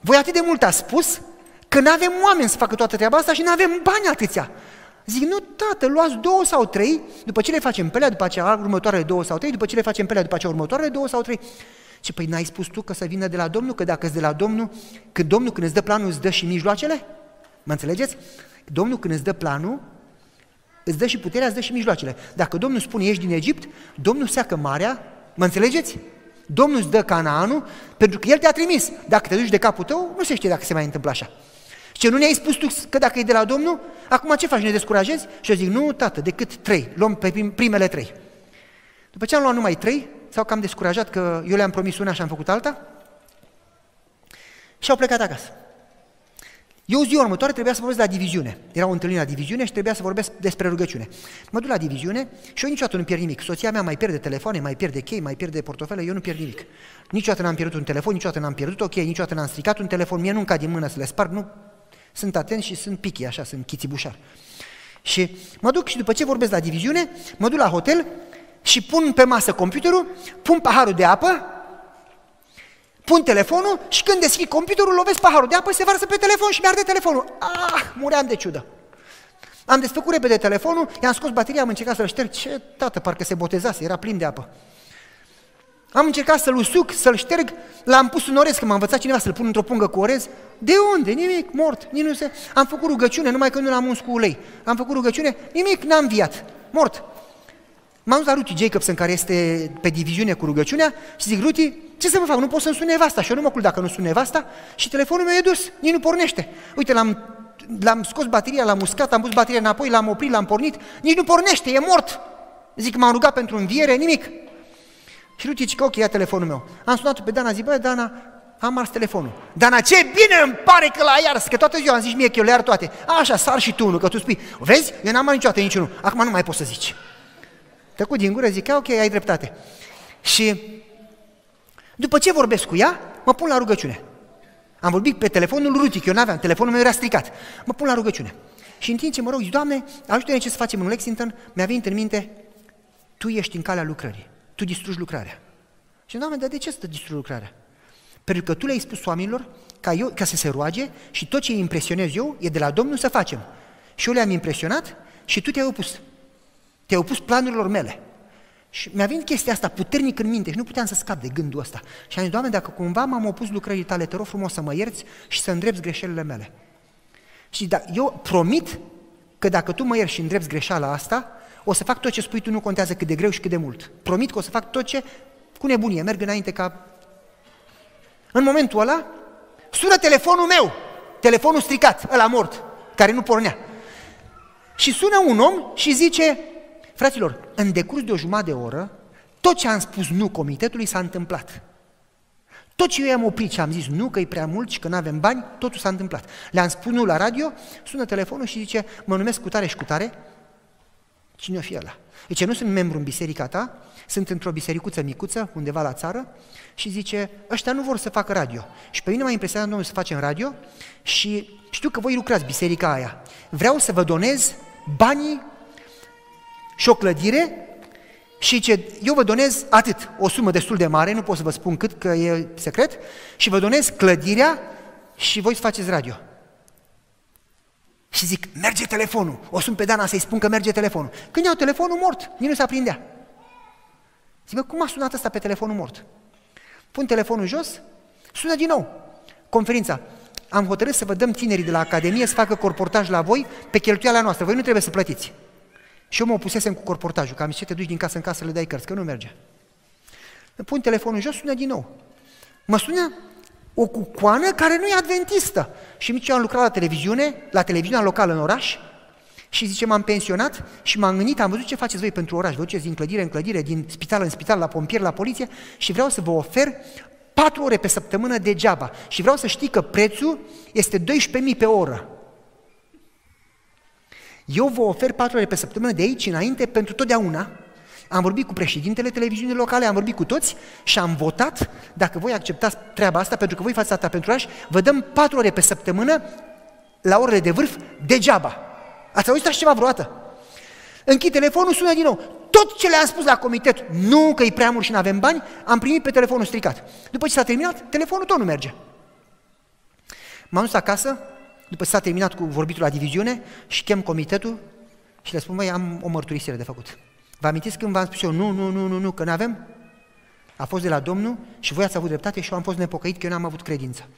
voi atât de mult a spus Că nu avem oameni să facă toată treaba asta și nu avem bani atâția. Zic, nu, tată, luați două sau trei, după ce le facem pe alea, după aceea următoarele două sau trei, după ce le facem pe alea, după aceea următoarele două sau trei. Și păi n-ai spus tu că să vină de la Domnul, că dacă de la Domnul, că Domnul când îți dă planul îți dă și mijloacele? Mă înțelegeți? Domnul când îți dă planul, îți dă și puterea, îți dă și mijloacele. Dacă Domnul spune ești din Egipt, Domnul seacă marea, mă înțelegeți? Domnul îți dă Canaanul pentru că El te-a trimis. Dacă te duci de capul tău, nu se știe dacă se mai întâmplă așa. Ce nu ne-ai spus tu că dacă e de la Domnul, acum ce faci, ne descurajezi? Și eu zic, nu, tată, decât trei, luăm pe primele trei. După ce am luat numai trei, s-au cam descurajat că eu le-am promis una și am făcut alta, și au plecat acasă. Eu ziua următoare trebuia să vorbesc la diviziune. Era o întâlnire la diviziune și trebuia să vorbesc despre rugăciune. Mă duc la diviziune și eu niciodată nu pierd nimic. Soția mea mai pierde telefoane, mai pierde chei, mai pierde portofele, eu nu pierd nimic. Niciodată n-am pierdut un telefon, niciodată n-am pierdut o cheie, niciodată n-am stricat un telefon, mie nu cad din mână să le sparg, nu sunt atent și sunt pichi, așa, sunt chițibușar. Și mă duc și după ce vorbesc la diviziune, mă duc la hotel și pun pe masă computerul, pun paharul de apă, pun telefonul și când deschid computerul, lovesc paharul de apă, se varsă pe telefon și mi-arde telefonul. Ah, muream de ciudă. Am desfăcut repede telefonul, i-am scos bateria, am încercat să-l șterg. Ce tată, parcă se botezase, era plin de apă. Am încercat să-l usuc, să-l șterg, l-am pus în orez, că m-a învățat cineva să-l pun într-o pungă cu orez. De unde? Nimic, mort. Nici nu se... Am făcut rugăciune, numai că nu l-am uns cu ulei. Am făcut rugăciune, nimic, n-am viat. Mort. M-am dus la Ruti Jacobson, care este pe diviziune cu rugăciunea, și zic, Ruti, ce să mă fac? Nu pot să-mi sun nevasta și eu nu mă culc dacă nu sun nevasta și telefonul meu e dus, nici nu pornește. Uite, l-am, l-am scos bateria, l-am uscat, am pus bateria înapoi, l-am oprit, l-am pornit, nici nu pornește, e mort. Zic, m-am rugat pentru înviere, nimic. Și Ruti zice că ok, ia telefonul meu. Am sunat pe Dana, zic, băi, Dana, am ars telefonul. Dana, ce bine îmi pare că l-ai ars, că toată ziua am zis mie că eu le ar toate. Așa, sar și tu unul, că tu spui, vezi, eu n-am mai niciodată niciunul, acum nu mai poți să zici. Tăcut din gură, zic, ok, ai dreptate. Și după ce vorbesc cu ea, mă pun la rugăciune. Am vorbit pe telefonul Rutic, eu n-aveam, telefonul meu era stricat. Mă pun la rugăciune. Și în timp ce mă rog, zic, Doamne, ajută-ne ce să facem în Lexington, mi-a venit în minte, Tu ești în calea lucrării, Tu distrugi lucrarea. Și Doamne, dar de ce să distrugi lucrarea? Pentru că Tu le-ai spus oamenilor ca, eu, ca să se roage și tot ce îi impresionez eu e de la Domnul să facem. Și eu le-am impresionat și Tu te-ai opus. Te-ai opus planurilor mele. Și mi-a venit chestia asta puternic în minte și nu puteam să scap de gândul ăsta. Și am zis, Doamne, dacă cumva m-am opus lucrării tale, te rog frumos să mă ierți și să îndrepți greșelile mele. Și da, eu promit că dacă tu mă ierți și îndrepți greșeala asta, o să fac tot ce spui tu, nu contează cât de greu și cât de mult. Promit că o să fac tot ce cu nebunie, merg înainte ca... În momentul ăla, sună telefonul meu, telefonul stricat, ăla mort, care nu pornea. Și sună un om și zice, Fraților, în decurs de o jumătate de oră, tot ce am spus nu comitetului s-a întâmplat. Tot ce eu am oprit și am zis nu, că e prea mult și că nu avem bani, totul s-a întâmplat. Le-am spus nu la radio, sună telefonul și zice, mă numesc cu tare și cu tare, cine o fi ăla? Zice, nu sunt membru în biserica ta, sunt într-o bisericuță micuță, undeva la țară, și zice, ăștia nu vor să facă radio. Și pe mine m-a impresionat Domnul să facem radio și știu că voi lucrați biserica aia. Vreau să vă donez banii și o clădire și ce eu vă donez atât, o sumă destul de mare, nu pot să vă spun cât, că e secret, și vă donez clădirea și voi să faceți radio. Și zic, merge telefonul. O sun pe Dana să-i spun că merge telefonul. Când iau telefonul mort, nici nu se aprindea. Zic, bă, cum a sunat ăsta pe telefonul mort? Pun telefonul jos, sună din nou. Conferința. Am hotărât să vă dăm tinerii de la Academie să facă corportaj la voi pe cheltuiala noastră. Voi nu trebuie să plătiți. Și eu mă opusesem cu corportajul, că am zis, ce te duci din casă în casă, le dai cărți, că nu merge. Îmi pun telefonul jos, sună din nou. Mă sună o cucoană care nu e adventistă. Și nici eu am lucrat la televiziune, la televiziunea locală în oraș, și zice, m-am pensionat și m-am gândit, am văzut ce faceți voi pentru oraș, vă duceți din clădire în clădire, din spital în spital, la pompieri, la poliție și vreau să vă ofer patru ore pe săptămână degeaba. Și vreau să știi că prețul este 12.000 pe oră. Eu vă ofer patru ore pe săptămână de aici înainte pentru totdeauna. Am vorbit cu președintele televiziunii locale, am vorbit cu toți și am votat, dacă voi acceptați treaba asta, pentru că voi faceți asta pentru oraș, vă dăm patru ore pe săptămână la orele de vârf degeaba. Ați auzit așa ceva vreodată? Închid telefonul, sună din nou. Tot ce le-am spus la comitet, nu că e prea mult și nu avem bani, am primit pe telefonul stricat. După ce s-a terminat, telefonul tot nu merge. M-am dus acasă, după ce s-a terminat cu vorbitul la diviziune și chem comitetul și le spun, măi, am o mărturisire de făcut. Vă amintiți când v-am spus eu, nu, nu, nu, nu, nu, că nu avem? A fost de la Domnul și voi ați avut dreptate și eu am fost nepocăit că eu n-am avut credință.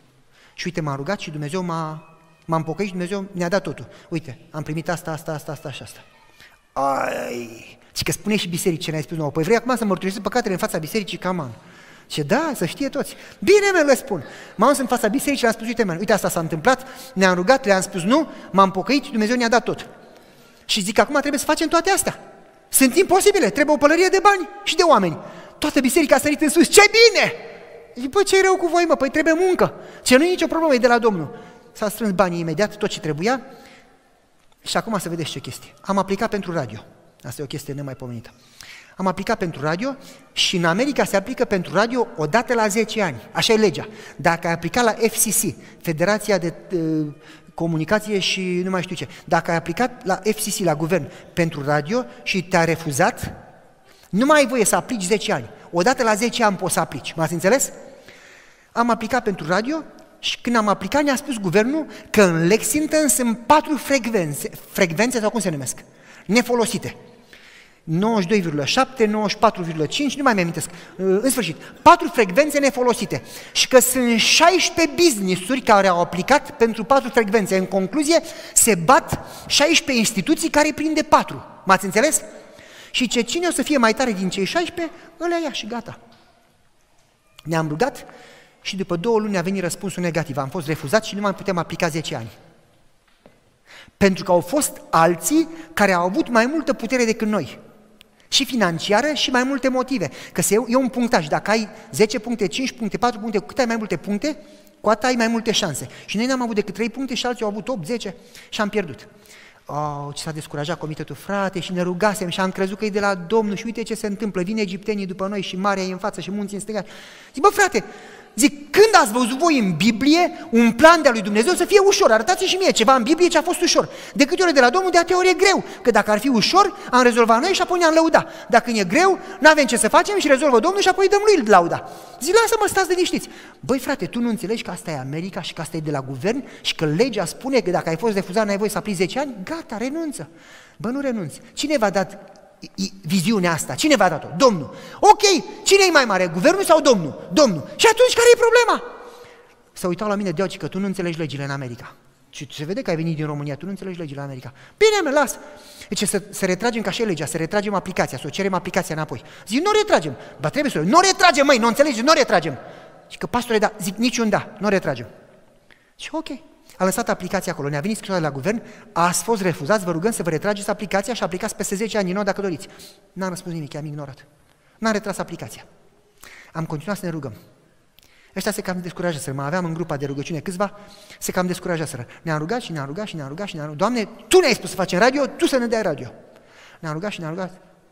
Și uite, m-am rugat și Dumnezeu m-a, m-am pocăit și Dumnezeu ne-a dat totul. Uite, am primit asta, asta, asta, asta și asta. Ai! Și că spune și bisericii, ne-ai spus nouă, păi vrei acum să mărturisesc păcatele în fața bisericii, cam ce da, să știe toți. Bine, mă, le spun. M-am dus în fața bisericii, le-am spus, uite, man, uite, asta s-a întâmplat, ne-am rugat, le-am spus nu, m-am pocăit, Dumnezeu ne-a dat tot. Și zic, acum trebuie să facem toate astea. Sunt imposibile, trebuie o pălărie de bani și de oameni. Toată biserica a sărit în sus, ce bine! Zic, păi ce rău cu voi, mă, păi trebuie muncă. Ce nu e nicio problemă, e de la Domnul. S-a strâns banii imediat, tot ce trebuia. Și acum să vedeți ce chestie. Am aplicat pentru radio. Asta e o chestie nemaipomenită am aplicat pentru radio și în America se aplică pentru radio o dată la 10 ani. Așa e legea. Dacă ai aplicat la FCC, Federația de uh, Comunicație și nu mai știu ce, dacă ai aplicat la FCC, la guvern, pentru radio și te-a refuzat, nu mai ai voie să aplici 10 ani. Odată la 10 ani poți să aplici. M-ați înțeles? Am aplicat pentru radio și când am aplicat ne-a spus guvernul că în Lexington sunt patru frecvențe, frecvențe sau cum se numesc, nefolosite. 92,7, 94,5, nu mai mi-amintesc, uh, în sfârșit, patru frecvențe nefolosite și că sunt 16 business-uri care au aplicat pentru patru frecvențe. În concluzie, se bat 16 instituții care prinde patru. M-ați înțeles? Și ce cine o să fie mai tare din cei 16, ăla ia și gata. Ne-am rugat și după două luni a venit răspunsul negativ. Am fost refuzat și nu mai putem aplica 10 ani. Pentru că au fost alții care au avut mai multă putere decât noi. Și financiară și mai multe motive. Că se e un punctaj. Dacă ai 10 puncte, 5 puncte, 4 puncte, cu cât ai mai multe puncte, cu atât ai mai multe șanse. Și noi n-am avut decât 3 puncte și alții au avut 8, 10 și am pierdut. Oh, ce s-a descurajat comitetul, frate, și ne rugasem și am crezut că e de la Domnul și uite ce se întâmplă, vin egiptenii după noi și marea e în față și munții în stânga. Zic, bă frate, Zic, când ați văzut voi în Biblie un plan de-a lui Dumnezeu să fie ușor? Arătați și mie ceva în Biblie ce a fost ușor. De câte ori de la Domnul, de atâtea ori e greu. Că dacă ar fi ușor, am rezolvat noi și apoi ne-am lăudat. Dacă e greu, nu avem ce să facem și rezolvă Domnul și apoi dăm lui lauda. Zic, lasă-mă, stați de liniștiți. Băi frate, tu nu înțelegi că asta e America și că asta e de la guvern și că legea spune că dacă ai fost refuzat, n-ai voie să aplici 10 ani? Gata, renunță. Bă, nu renunți. Cine v-a dat viziunea asta? Cine v-a dat-o? Domnul. Ok, cine e mai mare, guvernul sau Domnul? Domnul. Și atunci care e problema? Să uitau la mine, Deoci, că tu nu înțelegi legile în America. Și se vede că ai venit din România, tu nu înțelegi legile în America. Bine, mă, las. Deci să, să retragem ca și legea, să retragem aplicația, să o cerem aplicația înapoi. Zic, nu o retragem. Ba trebuie să o... Nu o retragem, măi, nu înțelegi, nu o retragem. Și că pastore, da, zic, niciun da, nu o retragem. Și ok, a lăsat aplicația acolo, ne-a venit scrisoarea la guvern, ați fost refuzați, vă rugăm să vă retrageți aplicația și aplicați peste 10 ani din nou dacă doriți. N-am răspuns nimic, am ignorat. N-am retras aplicația. Am continuat să ne rugăm. Ăștia se cam descurajaseră, mai aveam în grupa de rugăciune câțiva, se cam descurajaseră. Ne-am rugat și ne-am rugat și ne-am rugat și ne-am rugat. Doamne, Tu ne-ai spus să facem radio, Tu să ne dai radio. Ne-am rugat și ne-am rugat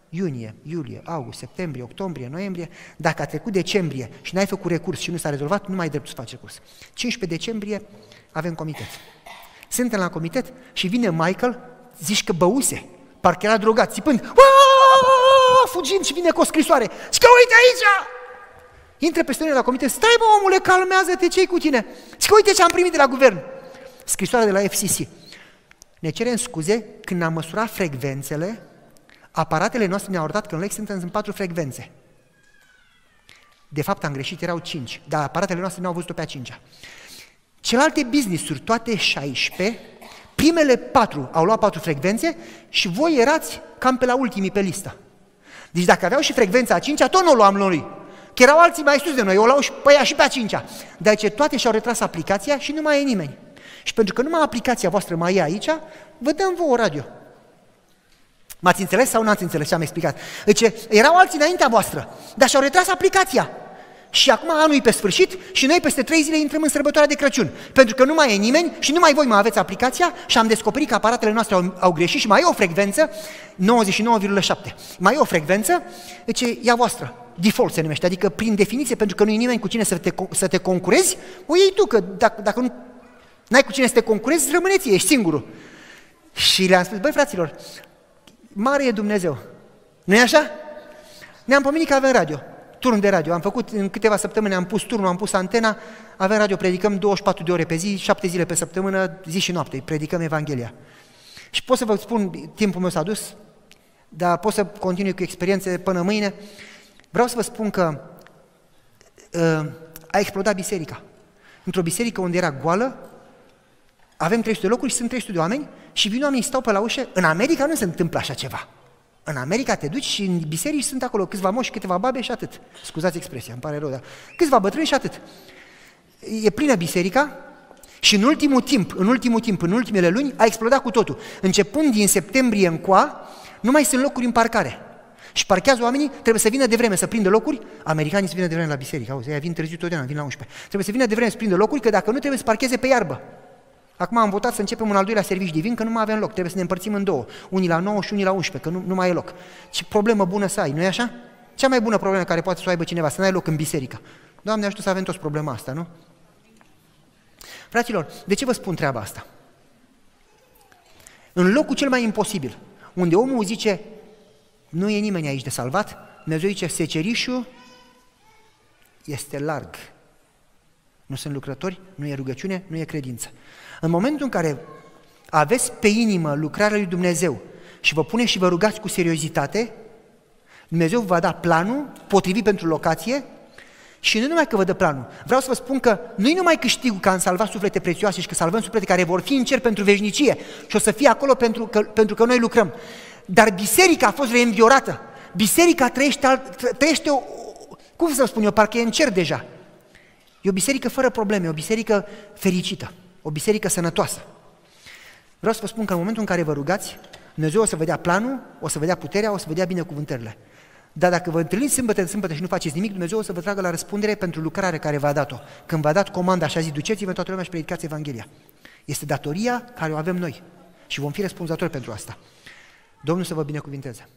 iunie, iulie, august, septembrie, octombrie, noiembrie, dacă a trecut decembrie și n-ai făcut recurs și nu s-a rezolvat, nu mai ai dreptul să faci recurs. 15 decembrie avem comitet. Suntem la comitet și vine Michael, zici că băuse, parcă era drogat, țipând, fugind și vine cu o scrisoare. Și că uite aici! Intră peste noi la comitet, stai mă omule, calmează-te, ce cu tine? Și că uite ce am primit de la guvern. Scrisoarea de la FCC. Ne cerem scuze când am măsurat frecvențele, aparatele noastre ne-au arătat că în Lexington sunt patru frecvențe. De fapt am greșit, erau cinci, dar aparatele noastre nu au văzut-o pe a cincea. Celelalte business-uri, toate 16, primele patru au luat patru frecvențe și voi erați cam pe la ultimii pe listă. Deci dacă aveau și frecvența a cincea, tot nu o luam noi. Că erau alții mai sus de noi, o luau și pe ea și pe a cincea. Dar ce toate și-au retras aplicația și nu mai e nimeni. Și pentru că numai aplicația voastră mai e aici, vă dăm vouă radio. M-ați înțeles sau nu ați înțeles ce am explicat? Deci erau alții înaintea voastră, dar și-au retras aplicația. Și acum anul e pe sfârșit și noi peste trei zile intrăm în sărbătoarea de Crăciun. Pentru că nu mai e nimeni și nu mai voi mai aveți aplicația și am descoperit că aparatele noastre au, au greșit și mai e o frecvență, 99,7. Mai e o frecvență, deci e a voastră, default se numește, adică prin definiție, pentru că nu e nimeni cu cine să te, să te concurezi, o iei tu, că dacă, dacă nu ai cu cine să te concurezi, rămâneți, ești singurul. Și le-am spus, băi fraților, mare e Dumnezeu. nu e așa? Ne-am pomenit că avem radio turn de radio. Am făcut în câteva săptămâni, am pus turnul, am pus antena, avem radio, predicăm 24 de ore pe zi, 7 zile pe săptămână, zi și noapte, predicăm Evanghelia. Și pot să vă spun, timpul meu s-a dus, dar pot să continui cu experiențe până mâine. Vreau să vă spun că uh, a explodat biserica. Într-o biserică unde era goală, avem 300 de locuri și sunt 300 de oameni și vin oamenii, stau pe la ușă. În America nu se întâmplă așa ceva. În America te duci și în biserici sunt acolo câțiva moși, câteva babe și atât. Scuzați expresia, îmi pare rău, dar câțiva bătrâni și atât. E plină biserica și în ultimul timp, în ultimul timp, în ultimele luni, a explodat cu totul. Începând din septembrie încoa, nu mai sunt locuri în parcare. Și parchează oamenii, trebuie să vină de vreme să prindă locuri. Americanii să vină de vreme la biserică, auzi, ei vin târziu totdeauna, vin la 11. Trebuie să vină de vreme să prindă locuri, că dacă nu trebuie să parcheze pe iarbă. Acum am votat să începem un al doilea serviciu divin, că nu mai avem loc, trebuie să ne împărțim în două, unii la 9 și unii la 11, că nu, nu mai e loc. Ce problemă bună să ai, nu e așa? Cea mai bună problemă care poate să o aibă cineva, să nu ai loc în biserică. Doamne, ajută să avem toți problema asta, nu? Fraților, de ce vă spun treaba asta? În locul cel mai imposibil, unde omul zice, nu e nimeni aici de salvat, Dumnezeu zice, secerișul este larg. Nu sunt lucrători, nu e rugăciune, nu e credință. În momentul în care aveți pe inimă lucrarea lui Dumnezeu și vă pune și vă rugați cu seriozitate, Dumnezeu va da planul potrivit pentru locație și nu numai că vă dă planul. Vreau să vă spun că nu-i numai câștigul că am salvat suflete prețioase și că salvăm suflete care vor fi în cer pentru veșnicie și o să fie acolo pentru că, pentru că noi lucrăm. Dar biserica a fost reînviorată. Biserica trăiește, trăiește o, cum să spun eu, parcă e în cer deja. E o biserică fără probleme, o biserică fericită, o biserică sănătoasă. Vreau să vă spun că în momentul în care vă rugați, Dumnezeu o să vă dea planul, o să vă dea puterea, o să vă dea binecuvântările. Dar dacă vă întâlniți sâmbătă de sâmbătă și nu faceți nimic, Dumnezeu o să vă tragă la răspundere pentru lucrarea care v-a dat-o. Când v-a dat comanda, așa zi, duceți-vă toată lumea și predicați Evanghelia. Este datoria care o avem noi și vom fi răspunzători pentru asta. Domnul să vă binecuvinteze.